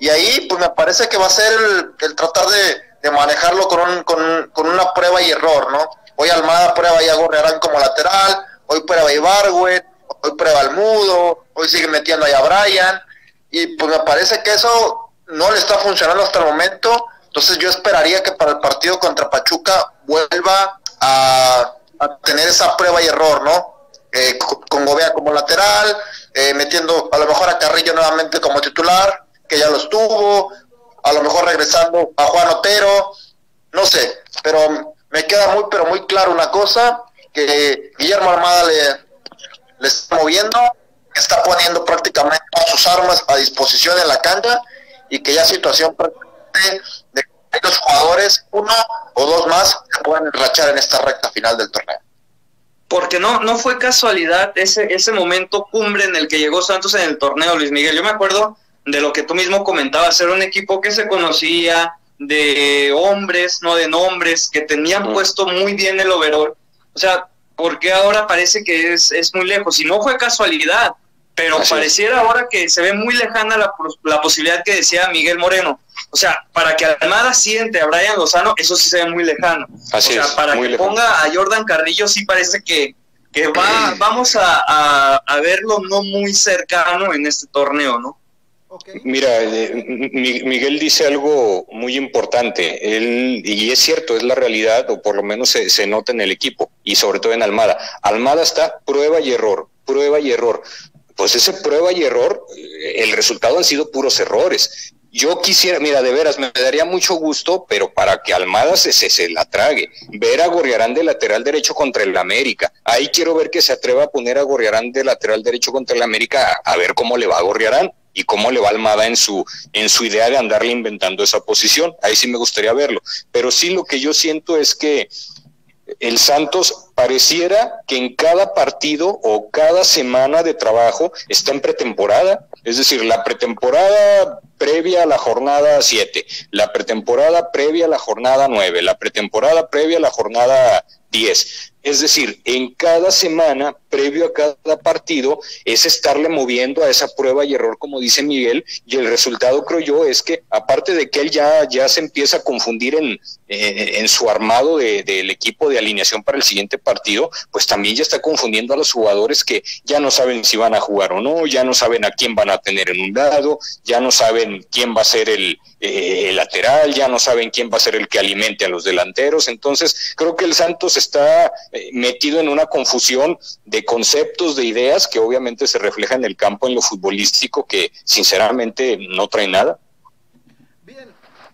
Y ahí, pues me parece que va a ser el tratar de, manejarlo con, un, con, con, una prueba y error, ¿no? Hoy Almada prueba y a Gorrearán como lateral, hoy prueba Ibargüen, hoy prueba al Mudo, hoy sigue metiendo ahí a Brian, y pues me parece que eso no le está funcionando hasta el momento, entonces yo esperaría que para el partido contra Pachuca vuelva a, tener esa prueba y error, ¿no? Eh, con Gobea como lateral, eh, metiendo a lo mejor a Carrillo nuevamente como titular, que ya lo estuvo, a lo mejor regresando a Juan Otero, no sé, pero me queda muy, pero muy claro una cosa, que Guillermo Armada le, le está moviendo, está poniendo prácticamente sus armas a disposición en la cancha y que ya situación de que los jugadores, uno o dos más, se pueden enrachar en esta recta final del torneo. Porque no, no fue casualidad ese, ese momento cumbre en el que llegó Santos en el torneo, Luis Miguel. Yo me acuerdo de lo que tú mismo comentabas, era un equipo que se conocía de hombres, no de nombres, que tenían puesto muy bien el overall. O sea, porque ahora parece que es, es muy lejos? Y no fue casualidad, pero pareciera ahora que se ve muy lejana la, la, posibilidad que decía Miguel Moreno. O sea, para que Almada siente a Brian Lozano, eso sí se ve muy lejano. o sea, para que ponga a Jordan Carrillo, sí parece que, que va, vamos a, a, a verlo no muy cercano en este torneo, ¿no? Mira, eh, Miguel dice algo muy importante, él, y es cierto, es la realidad, o por lo menos se, se nota en el equipo, y sobre todo en Almada. Almada está prueba y error, prueba y error pues ese prueba y error, eh, el resultado han sido puros errores. Yo quisiera, mira, de veras, me daría mucho gusto, pero para que Almada se, se, la trague, ver a Gorriarán de lateral derecho contra el América. Ahí quiero ver que se atreva a poner a Gorriarán de lateral derecho contra el América, a, ver cómo le va a Gorriarán y cómo le va Almada en su, en su idea de andarle inventando esa posición. Ahí sí me gustaría verlo. Pero sí lo que yo siento es que el Santos pareciera que en cada partido o cada semana de trabajo está en pretemporada. Es decir, la pretemporada previa a la jornada 7, la pretemporada previa a la jornada 9, la pretemporada previa a la jornada 10. Es decir, en cada semana, previo a cada partido, es estarle moviendo a esa prueba y error, como dice Miguel, y el resultado, creo yo, es que, aparte de que él ya, ya se empieza a confundir en, eh, en su armado del equipo de alineación para el siguiente partido, pues también ya está confundiendo a los jugadores que ya no saben si van a jugar o no, ya no saben a quién van a tener en un lado, ya no saben quién va a ser el, eh, el lateral, ya no saben quién va a ser el que alimente a los delanteros. Entonces, creo que el Santos está eh, metido en una confusión de conceptos, de ideas que obviamente se refleja en el campo, en lo futbolístico, que sinceramente no trae nada.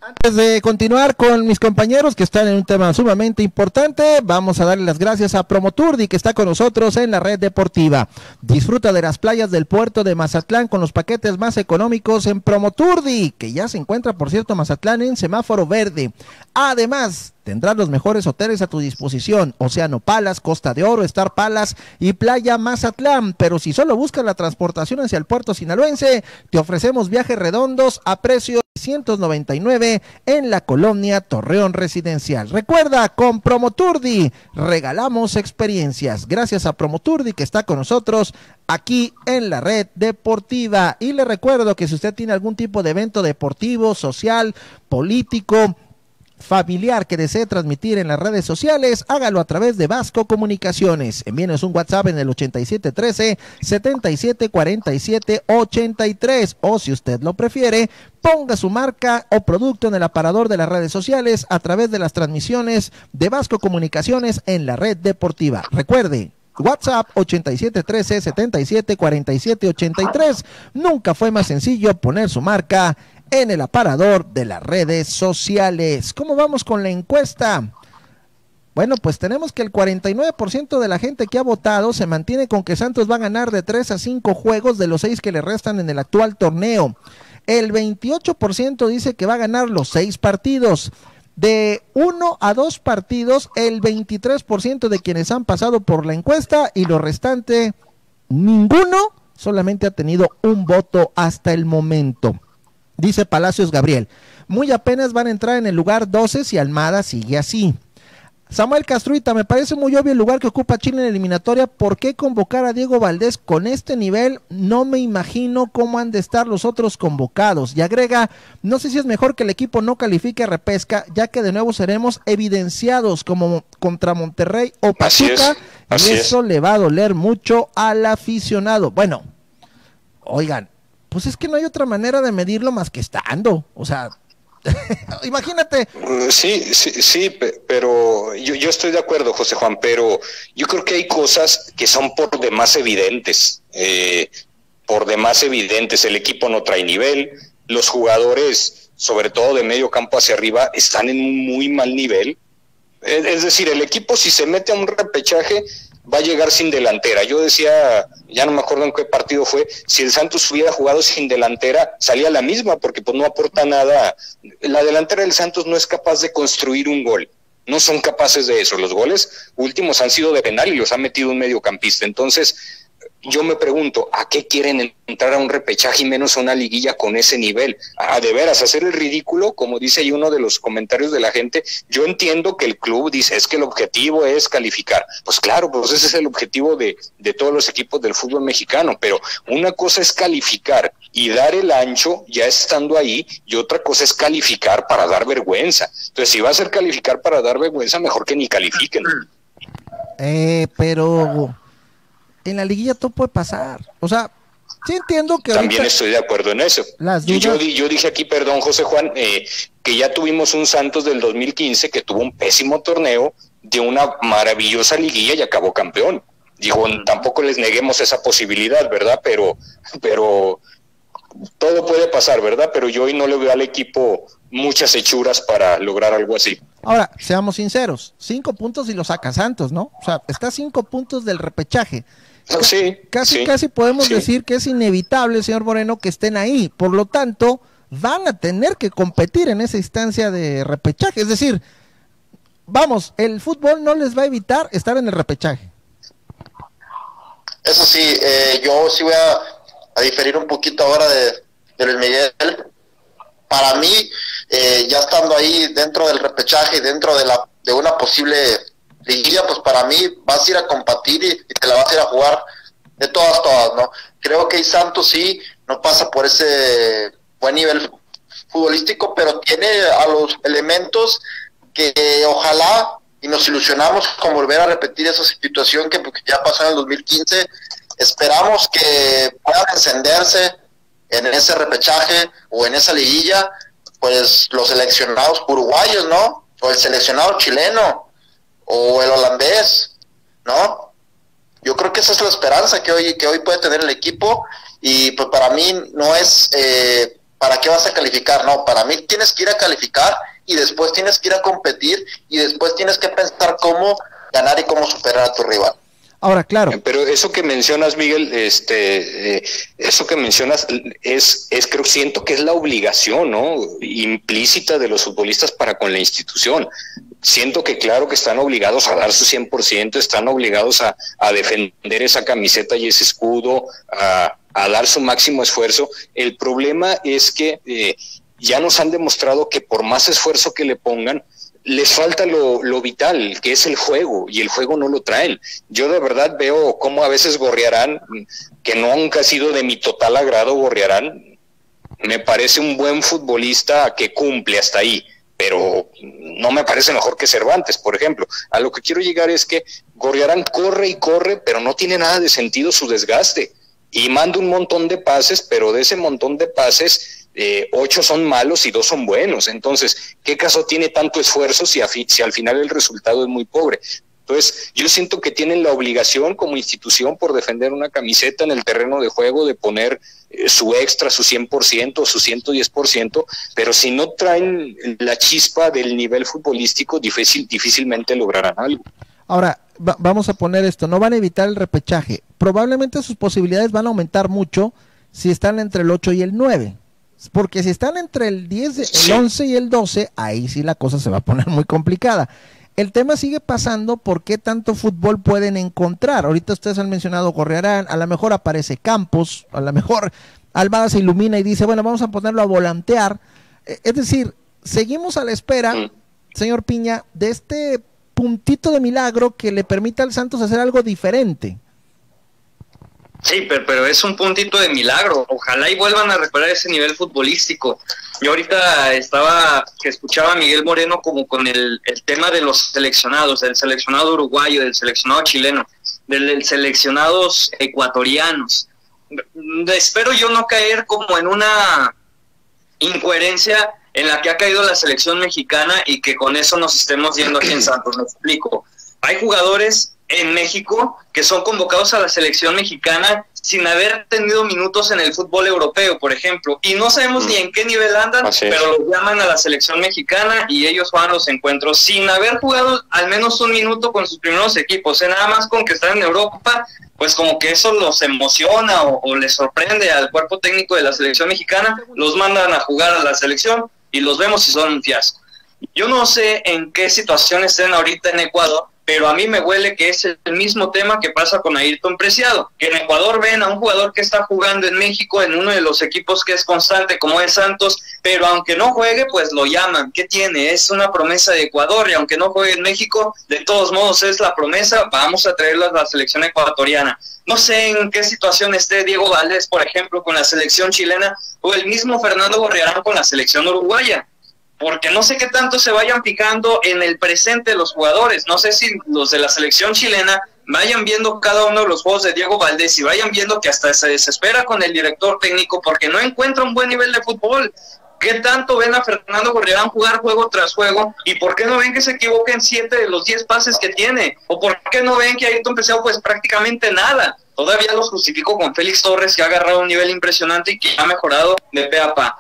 Antes de continuar con mis compañeros que están en un tema sumamente importante, vamos a darle las gracias a Promoturdi que está con nosotros en la red deportiva. Disfruta de las playas del puerto de Mazatlán con los paquetes más económicos en Promoturdi, que ya se encuentra, por cierto, Mazatlán en semáforo verde. Además, tendrás los mejores hoteles a tu disposición, Océano Palas, Costa de Oro, Star Palas y Playa Mazatlán. Pero si solo buscas la transportación hacia el puerto sinaloense, te ofrecemos viajes redondos a precio 199 en la colonia Torreón Residencial. Recuerda, con Promoturdi regalamos experiencias. Gracias a Promoturdi que está con nosotros aquí en la red deportiva. Y le recuerdo que si usted tiene algún tipo de evento deportivo, social, político, familiar que desee transmitir en las redes sociales, hágalo a través de Vasco Comunicaciones. Envíenos un WhatsApp en el 8713 774783 o si usted lo prefiere, ponga su marca o producto en el aparador de las redes sociales a través de las transmisiones de Vasco Comunicaciones en la red deportiva. Recuerde, WhatsApp 8713 774783. Nunca fue más sencillo poner su marca en el aparador de las redes sociales. ¿Cómo vamos con la encuesta? Bueno, pues tenemos que el 49% de la gente que ha votado se mantiene con que Santos va a ganar de 3 a 5 juegos de los 6 que le restan en el actual torneo. El 28% dice que va a ganar los 6 partidos. De 1 a 2 partidos, el 23% de quienes han pasado por la encuesta y lo restante, ninguno solamente ha tenido un voto hasta el momento. Dice Palacios Gabriel, muy apenas van a entrar en el lugar 12 si Almada sigue así. Samuel Castruita, me parece muy obvio el lugar que ocupa Chile en la eliminatoria. ¿Por qué convocar a Diego Valdés con este nivel? No me imagino cómo han de estar los otros convocados. Y agrega, no sé si es mejor que el equipo no califique a repesca, ya que de nuevo seremos evidenciados como contra Monterrey o Pachuca. y eso le va a doler mucho al aficionado. Bueno, oigan, pues es que no hay otra manera de medirlo más que estando. O sea, *laughs* imagínate. Sí, sí, sí, pero yo, yo estoy de acuerdo, José Juan, pero yo creo que hay cosas que son por demás evidentes. Eh, por demás evidentes, el equipo no trae nivel, los jugadores, sobre todo de medio campo hacia arriba, están en muy mal nivel. Es decir, el equipo si se mete a un repechaje va a llegar sin delantera. Yo decía, ya no me acuerdo en qué partido fue, si el Santos hubiera jugado sin delantera, salía la misma, porque pues no aporta nada. La delantera del Santos no es capaz de construir un gol. No son capaces de eso. Los goles últimos han sido de penal y los ha metido un mediocampista. Entonces, yo me pregunto, ¿a qué quieren entrar a un repechaje y menos a una liguilla con ese nivel? A de veras, hacer el ridículo, como dice ahí uno de los comentarios de la gente, yo entiendo que el club dice, es que el objetivo es calificar. Pues claro, pues ese es el objetivo de, de todos los equipos del fútbol mexicano, pero una cosa es calificar y dar el ancho ya estando ahí, y otra cosa es calificar para dar vergüenza. Entonces, si va a ser calificar para dar vergüenza, mejor que ni califiquen. Eh, pero en la liguilla todo puede pasar. O sea, Sí, entiendo que también estoy de acuerdo en eso. yo, yo, dije aquí, perdón, José Juan, eh, que ya tuvimos un Santos del 2015 que tuvo un pésimo torneo de una maravillosa liguilla y acabó campeón. Digo, tampoco les neguemos esa posibilidad, ¿verdad? Pero, pero todo puede pasar, ¿verdad? Pero yo hoy no le veo al equipo muchas hechuras para lograr algo así. Ahora, seamos sinceros, cinco puntos y lo saca Santos, ¿no? O sea, está cinco puntos del repechaje. Sí, casi, casi podemos decir que es inevitable, señor Moreno, que estén ahí. Por lo tanto, van a tener que competir en esa instancia de repechaje. Es decir, vamos, el fútbol no les va a evitar estar en el repechaje. Eso sí, eh, yo sí voy a, diferir un poquito ahora de, de Luis Miguel. Para mí, eh, ya estando ahí dentro del repechaje y dentro de, la, de una posible liguilla, pues para mí vas a ir a competir y, te la vas a ir a jugar de todas, todas, ¿no? Creo que Santos sí no pasa por ese buen nivel futbolístico, pero tiene a los elementos que ojalá y nos ilusionamos con volver a repetir esa situación que ya pasó en el 2015. Esperamos que puedan encenderse en ese repechaje o en esa liguilla, pues los seleccionados uruguayos, ¿no? O el seleccionado chileno, o el holandés, ¿no? Yo creo que esa es la esperanza que hoy, que hoy puede tener el equipo y pues para mí no es eh, para qué vas a calificar, no, para mí tienes que ir a calificar y después tienes que ir a competir y después tienes que pensar cómo ganar y cómo superar a tu rival. Ahora, claro. Pero eso que mencionas, Miguel, este, eh, eso que mencionas es, es, creo, siento que es la obligación, ¿no? Implícita de los futbolistas para con la institución siento que claro que están obligados a dar su 100%, están obligados a, defender esa camiseta y ese escudo, a, dar su máximo esfuerzo. El problema es que eh, ya nos han demostrado que por más esfuerzo que le pongan, les falta lo, lo, vital, que es el juego, y el juego no lo traen. Yo de verdad veo cómo a veces Gorriarán, que nunca ha sido de mi total agrado Gorriarán, me parece un buen futbolista que cumple hasta ahí pero no me parece mejor que Cervantes, por ejemplo. A lo que quiero llegar es que Gorriarán corre y corre, pero no tiene nada de sentido su desgaste. Y manda un montón de pases, pero de ese montón de pases, eh, ocho son malos y dos son buenos. Entonces, ¿qué caso tiene tanto esfuerzo si, si al final el resultado es muy pobre? Entonces, yo siento que tienen la obligación como institución por defender una camiseta en el terreno de juego de poner eh, su extra, su 100%, su 110%, pero si no traen la chispa del nivel futbolístico, difícil, difícilmente lograrán algo. Ahora, vamos a poner esto, no van a evitar el repechaje. Probablemente sus posibilidades van a aumentar mucho si están entre el 8 y el 9. Porque si están entre el 10, el 11 y el 12, ahí sí la cosa se va a poner muy complicada el tema sigue pasando por qué tanto fútbol pueden encontrar. Ahorita ustedes han mencionado Correarán, a lo mejor aparece Campos, a lo mejor Almada se ilumina y dice, bueno, vamos a ponerlo a volantear. E, es decir, seguimos a la espera, señor Piña, de este puntito de milagro que le permita al Santos hacer algo diferente. Sí, pero, es un puntito de milagro. Ojalá y vuelvan a recuperar ese nivel futbolístico. Yo ahorita estaba, que escuchaba a Miguel Moreno como con el, tema de los seleccionados, del seleccionado uruguayo, del seleccionado chileno, del, seleccionados ecuatorianos. Espero yo no caer como en una incoherencia en la que ha caído la selección mexicana y que con eso nos estemos yendo aquí en *clears throat* Santos. Me explico. Hay jugadores en México que son convocados a la selección mexicana sin haber tenido minutos en el fútbol europeo, por ejemplo, y no sabemos mm. ni en qué nivel andan, pero los llaman a la selección mexicana y ellos van a los encuentros sin haber jugado al menos un minuto con sus primeros equipos, ¿eh? nada más con que están en Europa, pues como que eso los emociona o, o les sorprende al cuerpo técnico de la selección mexicana, los mandan a jugar a la selección y los vemos si son un fiasco. Yo no sé en qué situación estén ahorita en Ecuador, pero a mí me huele que es el mismo tema que pasa con Ayrton Preciado, que en Ecuador ven a un jugador que está jugando en México en uno de los equipos que es constante como es Santos, pero aunque no juegue, pues lo llaman. ¿Qué tiene? Es una promesa de Ecuador y aunque no juegue en México, de todos modos es la promesa, vamos a traerlo a la selección ecuatoriana. No sé en qué situación esté Diego Valdés, por ejemplo, con la selección chilena o el mismo Fernando Gorriarán con la selección uruguaya porque no sé qué tanto se vayan fijando en el presente de los jugadores. No sé si los de la selección chilena vayan viendo cada uno de los juegos de Diego Valdés y vayan viendo que hasta se desespera con el director técnico porque no encuentra un buen nivel de fútbol. ¿Qué tanto ven a Fernando Gorriarán jugar juego tras juego? ¿Y por qué no ven que se equivoca en siete de los diez pases que tiene? ¿O por qué no ven que Ayrton Peseo pues prácticamente nada? Todavía los justifico con Félix Torres que ha agarrado un nivel impresionante y que ha mejorado de pe a pa.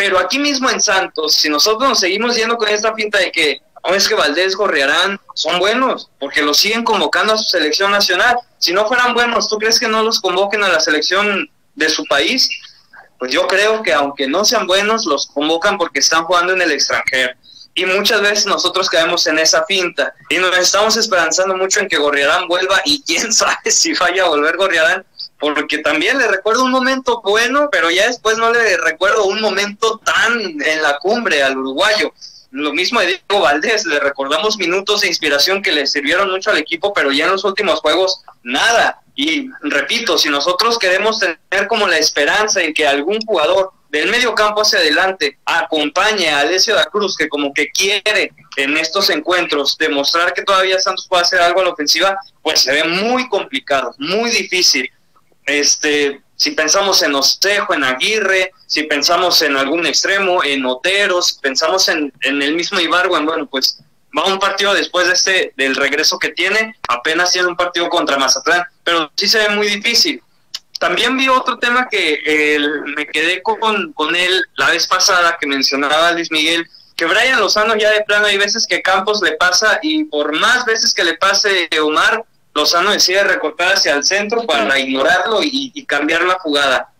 Pero aquí mismo en Santos, si nosotros nos seguimos yendo con esta pinta de que no es que Valdés Gorriarán son buenos, porque los siguen convocando a su selección nacional. Si no fueran buenos, ¿tú crees que no los convoquen a la selección de su país? pues yo creo que aunque no sean buenos, los convocan porque están jugando en el extranjero. Y muchas veces nosotros caemos en esa finta y nos estamos esperanzando mucho en que Gorriarán vuelva y quién *laughs* sabe si vaya a volver Gorriarán, porque también le recuerdo un momento bueno, pero ya después no le recuerdo un momento tan en la cumbre al uruguayo. Lo mismo de Diego Valdés, le recordamos minutos de inspiración que le sirvieron mucho al equipo, pero ya en los últimos juegos nada. Y repito, si nosotros queremos tener como la esperanza en que algún jugador del medio campo hacia adelante acompañe a Alessio da Cruz, que como que quiere en estos encuentros demostrar que todavía Santos puede hacer algo a la ofensiva, pues se ve muy complicado, muy difícil. Este, si pensamos en Ostejo, en Aguirre, si pensamos en algún extremo, en Otero, si pensamos en, en el mismo Ibargüen, bueno, pues va un partido después de este del regreso que tiene, apenas tiene un partido contra Mazatlán, pero sí se ve muy difícil. También vi otro tema que me quedé con, con él la vez pasada que mencionaba Luis Miguel, que Brian Lozano ya de plano hay veces que Campos le pasa y por más veces que le pase Omar, Lozano decide recortar hacia el centro para ignorarlo y, y cambiar la jugada.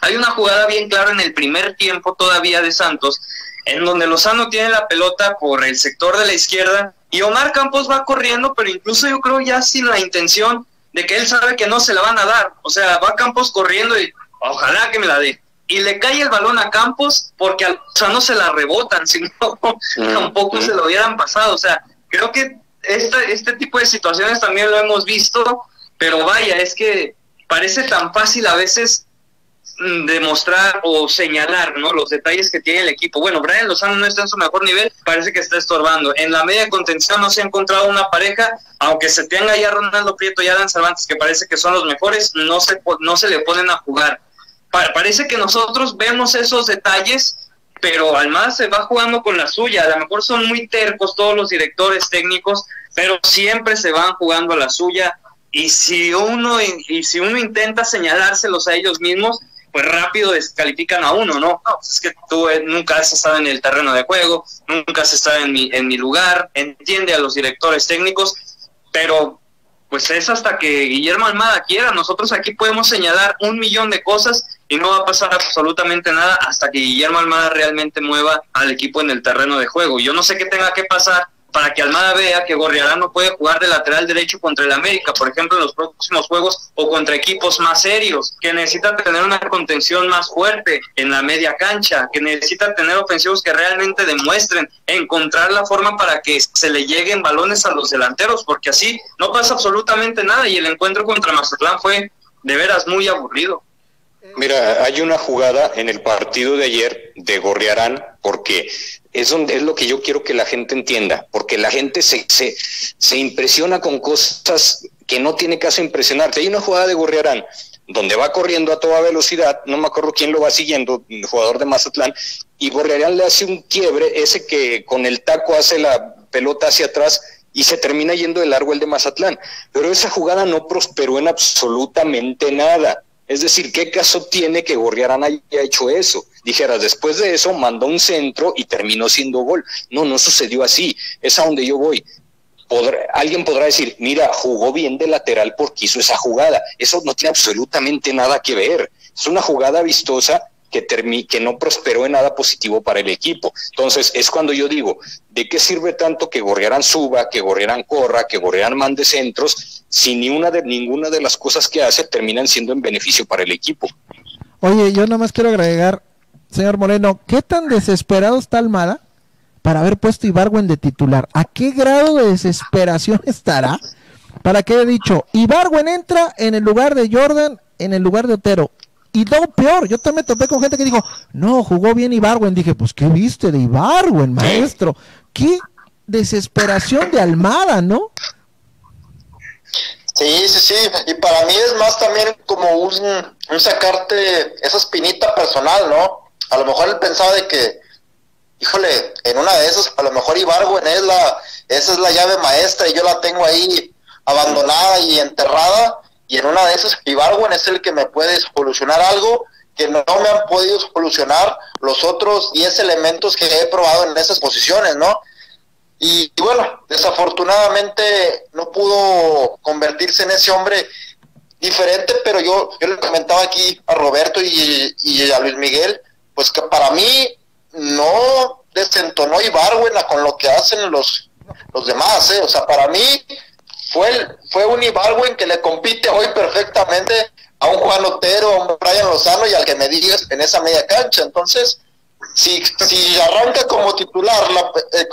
Hay una jugada bien clara en el primer tiempo todavía de Santos, en donde Lozano tiene la pelota por el sector de la izquierda y Omar Campos va corriendo, pero incluso yo creo ya sin la intención de que él sabe que no se la van a dar. O sea, va Campos corriendo y ojalá que me la dé. Y le cae el balón a Campos porque a Lozano se la rebotan, *laughs* si no, tampoco se lo hubieran pasado. O sea, creo que este, este tipo de situaciones también lo hemos visto, pero vaya, es que parece tan fácil a veces Mm, demostrar o señalar ¿no? los detalles que tiene el equipo. Bueno, Brian Lozano no está en su mejor nivel, parece que está estorbando. En la media contención no se ha encontrado una pareja, aunque se tenga ya Ronaldo Prieto y Alan Cervantes, que parece que son los mejores, no se, no se le ponen a jugar. parece que nosotros vemos esos detalles, pero Almada se va jugando con la suya. A lo mejor son muy tercos todos los directores técnicos, pero siempre se van jugando a la suya. Y si uno, y si uno intenta señalárselos a ellos mismos, pues rápido descalifican a uno, ¿no? No, pues es que tú eh, nunca has estado en el terreno de juego, nunca has estado en mi, en mi lugar, entiende a los directores técnicos, pero pues es hasta que Guillermo Almada quiera. Nosotros aquí podemos señalar un millón de cosas y no va a pasar absolutamente nada hasta que Guillermo Almada realmente mueva al equipo en el terreno de juego. Yo no sé qué tenga que pasar para que Almada vea que Gorriarán no puede jugar de lateral derecho contra el América, por ejemplo, en los próximos juegos o contra equipos más serios, que necesita tener una contención más fuerte en la media cancha, que necesita tener ofensivos que realmente demuestren encontrar la forma para que se le lleguen balones a los delanteros, porque así no pasa absolutamente nada y el encuentro contra Mazatlán fue de veras muy aburrido. Mira, hay una jugada en el partido de ayer de Gorriarán, porque es, donde, es lo que yo quiero que la gente entienda, porque la gente se, se, se impresiona con cosas que no tiene caso impresionarte. Hay una jugada de Gorriarán donde va corriendo a toda velocidad, no me acuerdo quién lo va siguiendo, jugador de Mazatlán, y Gorriarán le hace un quiebre, ese que con el taco hace la pelota hacia atrás y se termina yendo de largo el de Mazatlán. Pero esa jugada no prosperó en absolutamente nada. Es decir, ¿qué caso tiene que Gorriarán haya hecho eso? Dijeras, después de eso mandó un centro y terminó siendo gol. No, no sucedió así. Es a donde yo voy. alguien podrá decir, mira, jugó bien de lateral porque hizo esa jugada. Eso no tiene absolutamente nada que ver. Es una jugada vistosa que, que no prosperó en nada positivo para el equipo. Entonces, es cuando yo digo, ¿de qué sirve tanto que Gorriarán suba, que Gorriarán corra, que Gorriarán mande centros si ni una de ninguna de las cosas que hace terminan siendo en beneficio para el equipo. Oye, yo nada más quiero agregar, señor Moreno, ¿qué tan desesperado está Almada para haber puesto Ibarwen de titular? ¿A qué grado de desesperación *laughs* estará para que haya dicho, Ibarwen entra en el lugar de Jordan, en el lugar de Otero? Y no peor, yo también topé con gente que dijo, no, jugó bien Ibarwen. Dije, pues, ¿qué viste de Ibarwen, maestro? ¿Qué desesperación de Almada, no? Sí, sí, sí. Y para mí es más también como un, sacarte esa espinita personal, ¿no? A lo mejor él pensaba de que, híjole, en una de esas, a lo mejor Ibargüen es la, esa es la llave maestra y yo la tengo ahí abandonada y enterrada. Y en una de esas, Ibargüen es el que me puede solucionar algo que no me han podido solucionar los otros 10 elementos que he probado en esas posiciones, ¿no? Y, bueno, desafortunadamente no pudo convertirse en ese hombre diferente, pero yo, yo le comentaba aquí a Roberto y, a Luis Miguel, pues que para mí no desentonó Ibargüena con lo que hacen los, los demás, ¿eh? o sea, para mí fue, fue un Ibargüen que le compite hoy perfectamente a un Juan Otero, a un Brian Lozano y al que me digas en esa media cancha. Entonces, si, si arranca como titular la, eh,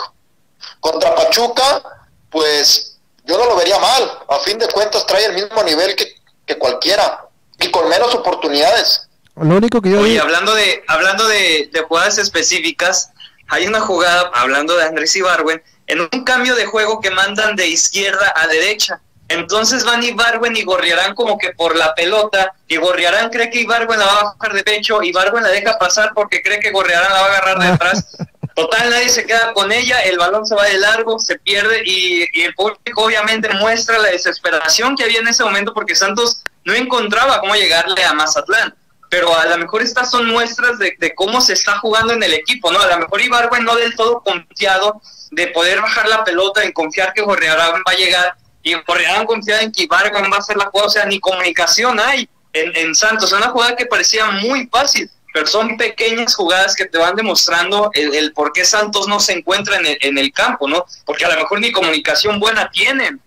contra Pachuca, pues yo no lo vería mal. A fin de cuentas trae el mismo nivel que, cualquiera y con menos oportunidades. Lo único que yo Oye, hablando de hablando de, jugadas específicas, hay una jugada hablando de Andrés Ibarwen en un cambio de juego que mandan de izquierda a derecha. Entonces van Ibarwen y Gorriarán como que por la pelota, y Gorriarán cree que Ibarwen la va a bajar de pecho, y Ibarwen la deja pasar porque cree que Gorriarán la va a agarrar de atrás. *laughs* Total, nadie se queda con ella, el balón se va de largo, se pierde y, el público obviamente muestra la desesperación que había en ese momento porque Santos no encontraba cómo llegarle a Mazatlán. Pero a lo mejor estas son muestras de, cómo se está jugando en el equipo, ¿no? A lo mejor Ibargüen no del todo confiado de poder bajar la pelota, en confiar que Gorriarán va a llegar y Gorriarán confiado en que Ibargüen va a hacer la jugada, o sea, ni comunicación hay en, en Santos. Una jugada que parecía muy fácil pero son pequeñas jugadas que te van demostrando el, por qué Santos no se encuentra en el, en el, campo, ¿no? Porque a lo mejor ni comunicación buena tienen.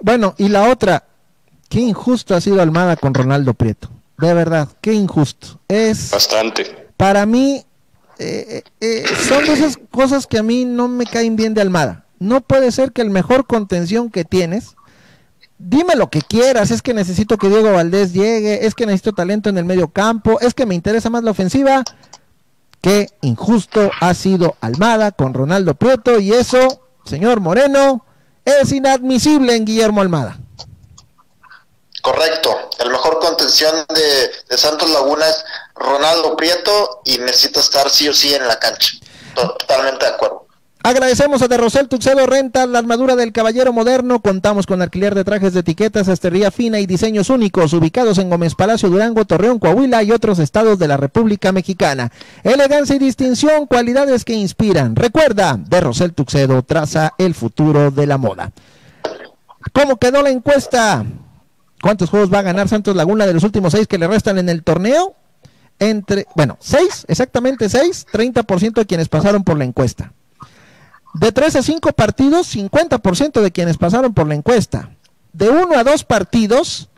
Bueno, y la otra, qué injusto ha sido Almada con Ronaldo Prieto. De verdad, qué injusto. Es. Bastante. Para mí, eh, eh, son esas cosas que a mí no me caen bien de Almada. No puede ser que el mejor contención que tienes dime lo que quieras, es que necesito que Diego Valdés llegue, es que necesito talento en el medio campo, es que me interesa más la ofensiva. Qué injusto ha sido Almada con Ronaldo Prieto y eso, señor Moreno, es inadmisible en Guillermo Almada. Correcto, el mejor contención de, Santos Laguna es Ronaldo Prieto y necesita estar sí o sí en la cancha. Totalmente de acuerdo. Agradecemos a De Rosel Tuxedo Renta, la armadura del caballero moderno. Contamos con alquiler de trajes de etiquetas, esterría fina y diseños únicos, ubicados en Gómez Palacio, Durango, Torreón, Coahuila y otros estados de la República Mexicana. Elegancia y distinción, cualidades que inspiran. Recuerda, De Rosel Tuxedo traza el futuro de la moda. ¿Cómo quedó la encuesta? ¿Cuántos juegos va a ganar Santos Laguna de los últimos seis que le restan en el torneo? Entre, bueno, seis, exactamente seis, 30% de quienes pasaron por la encuesta. De 3 a 5 partidos, 50% de quienes pasaron por la encuesta. De 1 a 2 partidos,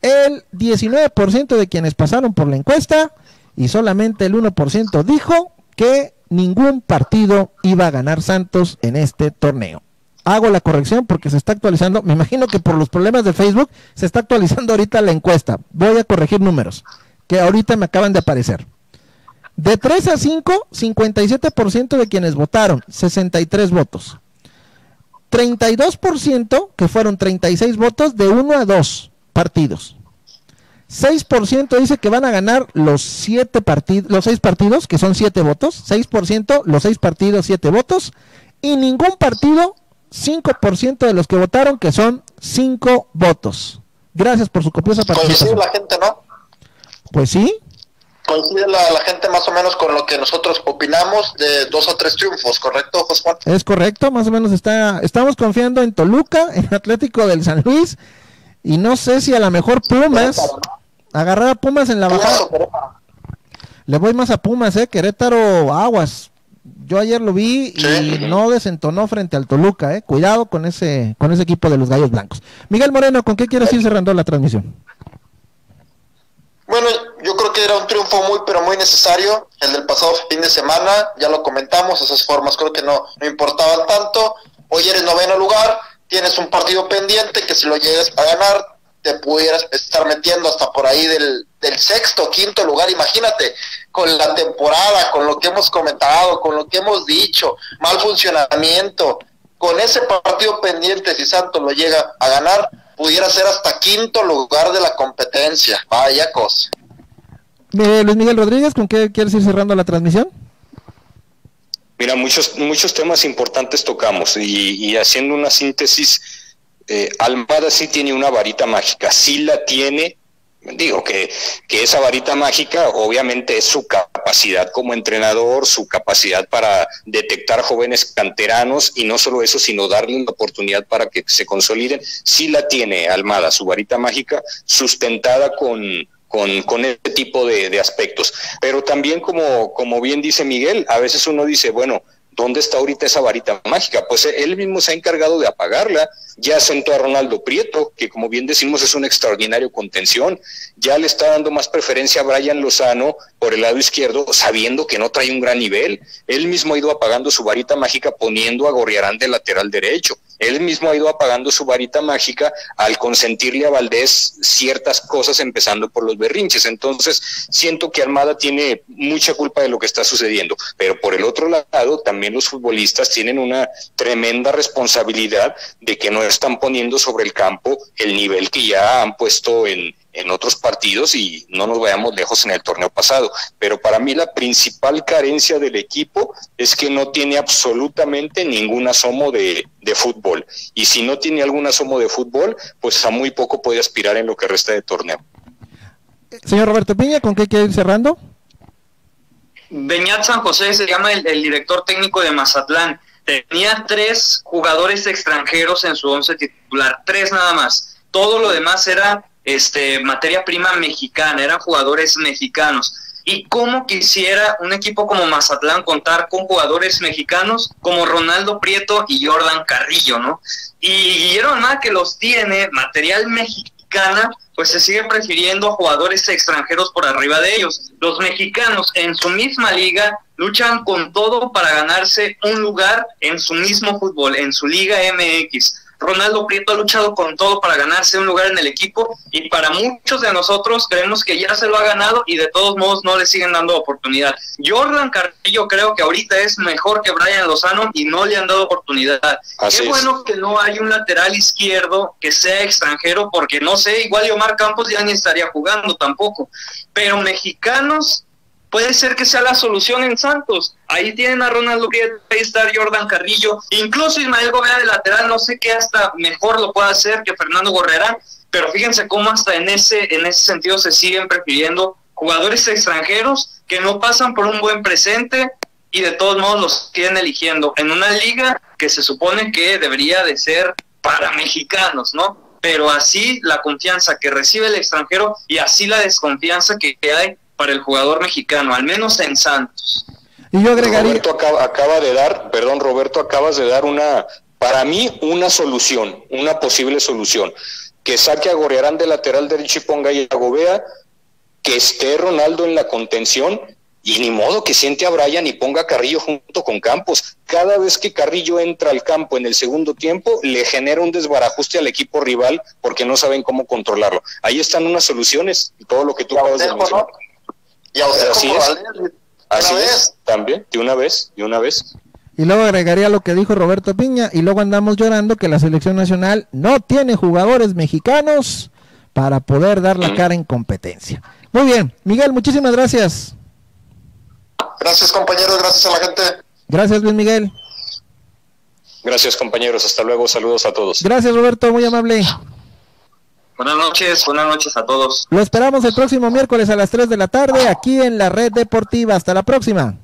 el 19% de quienes pasaron por la encuesta y solamente el 1% dijo que ningún partido iba a ganar Santos en este torneo. Hago la corrección porque se está actualizando, me imagino que por los problemas de Facebook se está actualizando ahorita la encuesta. Voy a corregir números que ahorita me acaban de aparecer. De 3 a 5, 57% de quienes votaron, 63 votos. 32%, que fueron 36 votos, de 1 a 2 partidos. 6% dice que van a ganar los siete partidos, los 6 partidos, que son 7 votos. 6%, los 6 partidos, 7 votos. Y ningún partido, 5% de los que votaron, que son 5 votos. Gracias por su copiosa participación. la gente, ¿no? Pues sí, coincide la, gente más o menos con lo que nosotros opinamos de dos o tres triunfos, ¿correcto, José? Es correcto, más o menos está, estamos confiando en Toluca, *laughs* en Atlético del San Luis, y no sé si a lo mejor Pumas, agarrar a Pumas en la bajada. Le voy más a Pumas, eh, Querétaro Aguas. Yo ayer lo vi y no desentonó frente al Toluca, eh. Cuidado con ese, con ese equipo de los Gallos Blancos. Miguel Moreno, ¿con qué quieres ir cerrando la transmisión? Bueno, yo creo que era un triunfo muy, pero muy necesario. El del pasado fin de semana, ya lo comentamos, esas formas creo que no, no importaban tanto. Hoy eres noveno lugar, tienes un partido pendiente que si lo llegas a ganar, te pudieras estar metiendo hasta por ahí del, del sexto, quinto lugar. Imagínate, con la temporada, con lo que hemos comentado, con lo que hemos dicho, mal funcionamiento, con ese partido pendiente, si Santos lo llega a ganar, pudiera ser hasta quinto lugar de la competencia. Vaya cosa. Luis Miguel Rodríguez, ¿con qué quieres ir cerrando la transmisión? Mira, muchos, muchos temas importantes tocamos y, haciendo una síntesis, eh, Almada sí tiene una varita mágica, sí la tiene, digo que, que esa varita mágica obviamente es su capacidad como entrenador, su capacidad para detectar jóvenes canteranos y no solo eso, sino darle una oportunidad para que se consoliden, sí la tiene Almada, su varita mágica sustentada con con, con este tipo de, aspectos. Pero también, como, como bien dice Miguel, a veces uno dice, bueno, ¿dónde está ahorita esa varita mágica? Pues él mismo se ha encargado de apagarla. Ya sentó a Ronaldo Prieto, que como bien decimos es un extraordinario contención. Ya le está dando más preferencia a Brian Lozano por el lado izquierdo, sabiendo que no trae un gran nivel. Él mismo ha ido apagando su varita mágica poniendo a Gorriarán de lateral derecho. Él mismo ha ido apagando su varita mágica al consentirle a Valdés ciertas cosas, empezando por los berrinches. Entonces, siento que Armada tiene mucha culpa de lo que está sucediendo. Pero por el otro lado, también los futbolistas tienen una tremenda responsabilidad de que no están poniendo sobre el campo el nivel que ya han puesto en, en otros partidos y no nos vayamos lejos en el torneo pasado. Pero para mí la principal carencia del equipo es que no tiene absolutamente ningún asomo de, fútbol. Y si no tiene algún asomo de fútbol, pues a muy poco puede aspirar en lo que resta de torneo. Señor Roberto Piña, ¿con qué quiere ir cerrando? Beñat San José se llama el, el director técnico de Mazatlán. Tenía tres jugadores extranjeros en su once titular, tres nada más. Todo lo demás era este, materia prima mexicana, eran jugadores mexicanos. Y cómo quisiera un equipo como Mazatlán contar con jugadores mexicanos como Ronaldo Prieto y Jordan Carrillo, ¿no? Y Guillermo más que los tiene, material mexicana, pues se sigue prefiriendo jugadores extranjeros por arriba de ellos. Los mexicanos en su misma liga luchan con todo para ganarse un lugar en su mismo fútbol, en su liga MX Ronaldo Prieto ha luchado con todo para ganarse un lugar en el equipo y para muchos de nosotros creemos que ya se lo ha ganado y de todos modos no le siguen dando oportunidad. Jordan Carrillo creo que ahorita es mejor que Brian Lozano y no le han dado oportunidad. Qué bueno que no hay un lateral izquierdo que sea extranjero porque no sé, igual Omar Campos ya ni estaría jugando tampoco. Pero mexicanos puede ser que sea la solución en Santos. Ahí tienen a Ronaldo Prieto, ahí está Jordan Carrillo, incluso Ismael Gobea de lateral, no sé qué hasta mejor lo pueda hacer que Fernando Gorrera, pero fíjense cómo hasta en ese, en ese sentido se siguen prefiriendo jugadores extranjeros que no pasan por un buen presente y de todos modos los siguen eligiendo en una liga que se supone que debería de ser para mexicanos, ¿no? Pero así la confianza que recibe el extranjero y así la desconfianza que hay para el jugador mexicano, al menos en Santos. Y yo agregaría... Roberto acaba, de dar, perdón Roberto, acabas de dar una, para mí, una solución, una posible solución. Que saque a Gorearán de lateral derecho y ponga ahí a Gobea, que esté Ronaldo en la contención y ni modo que siente a Brian y ponga a Carrillo junto con Campos. Cada vez que Carrillo entra al campo en el segundo tiempo, le genera un desbarajuste al equipo rival porque no saben cómo controlarlo. Ahí están unas soluciones y todo lo que tú acabas de mencionar. Y a usted Así es. Así es, también, de una vez, de una vez. Y luego agregaría lo que dijo Roberto Piña, y luego andamos llorando que la selección nacional no tiene jugadores mexicanos para poder dar la cara en competencia. Muy bien, Miguel, muchísimas gracias. Gracias compañeros, gracias a la gente. Gracias Luis Miguel. Gracias compañeros, hasta luego, saludos a todos. Gracias Roberto, muy amable. Buenas noches, buenas noches a todos. Lo esperamos el próximo miércoles a las 3 de la tarde aquí en la red deportiva. Hasta la próxima.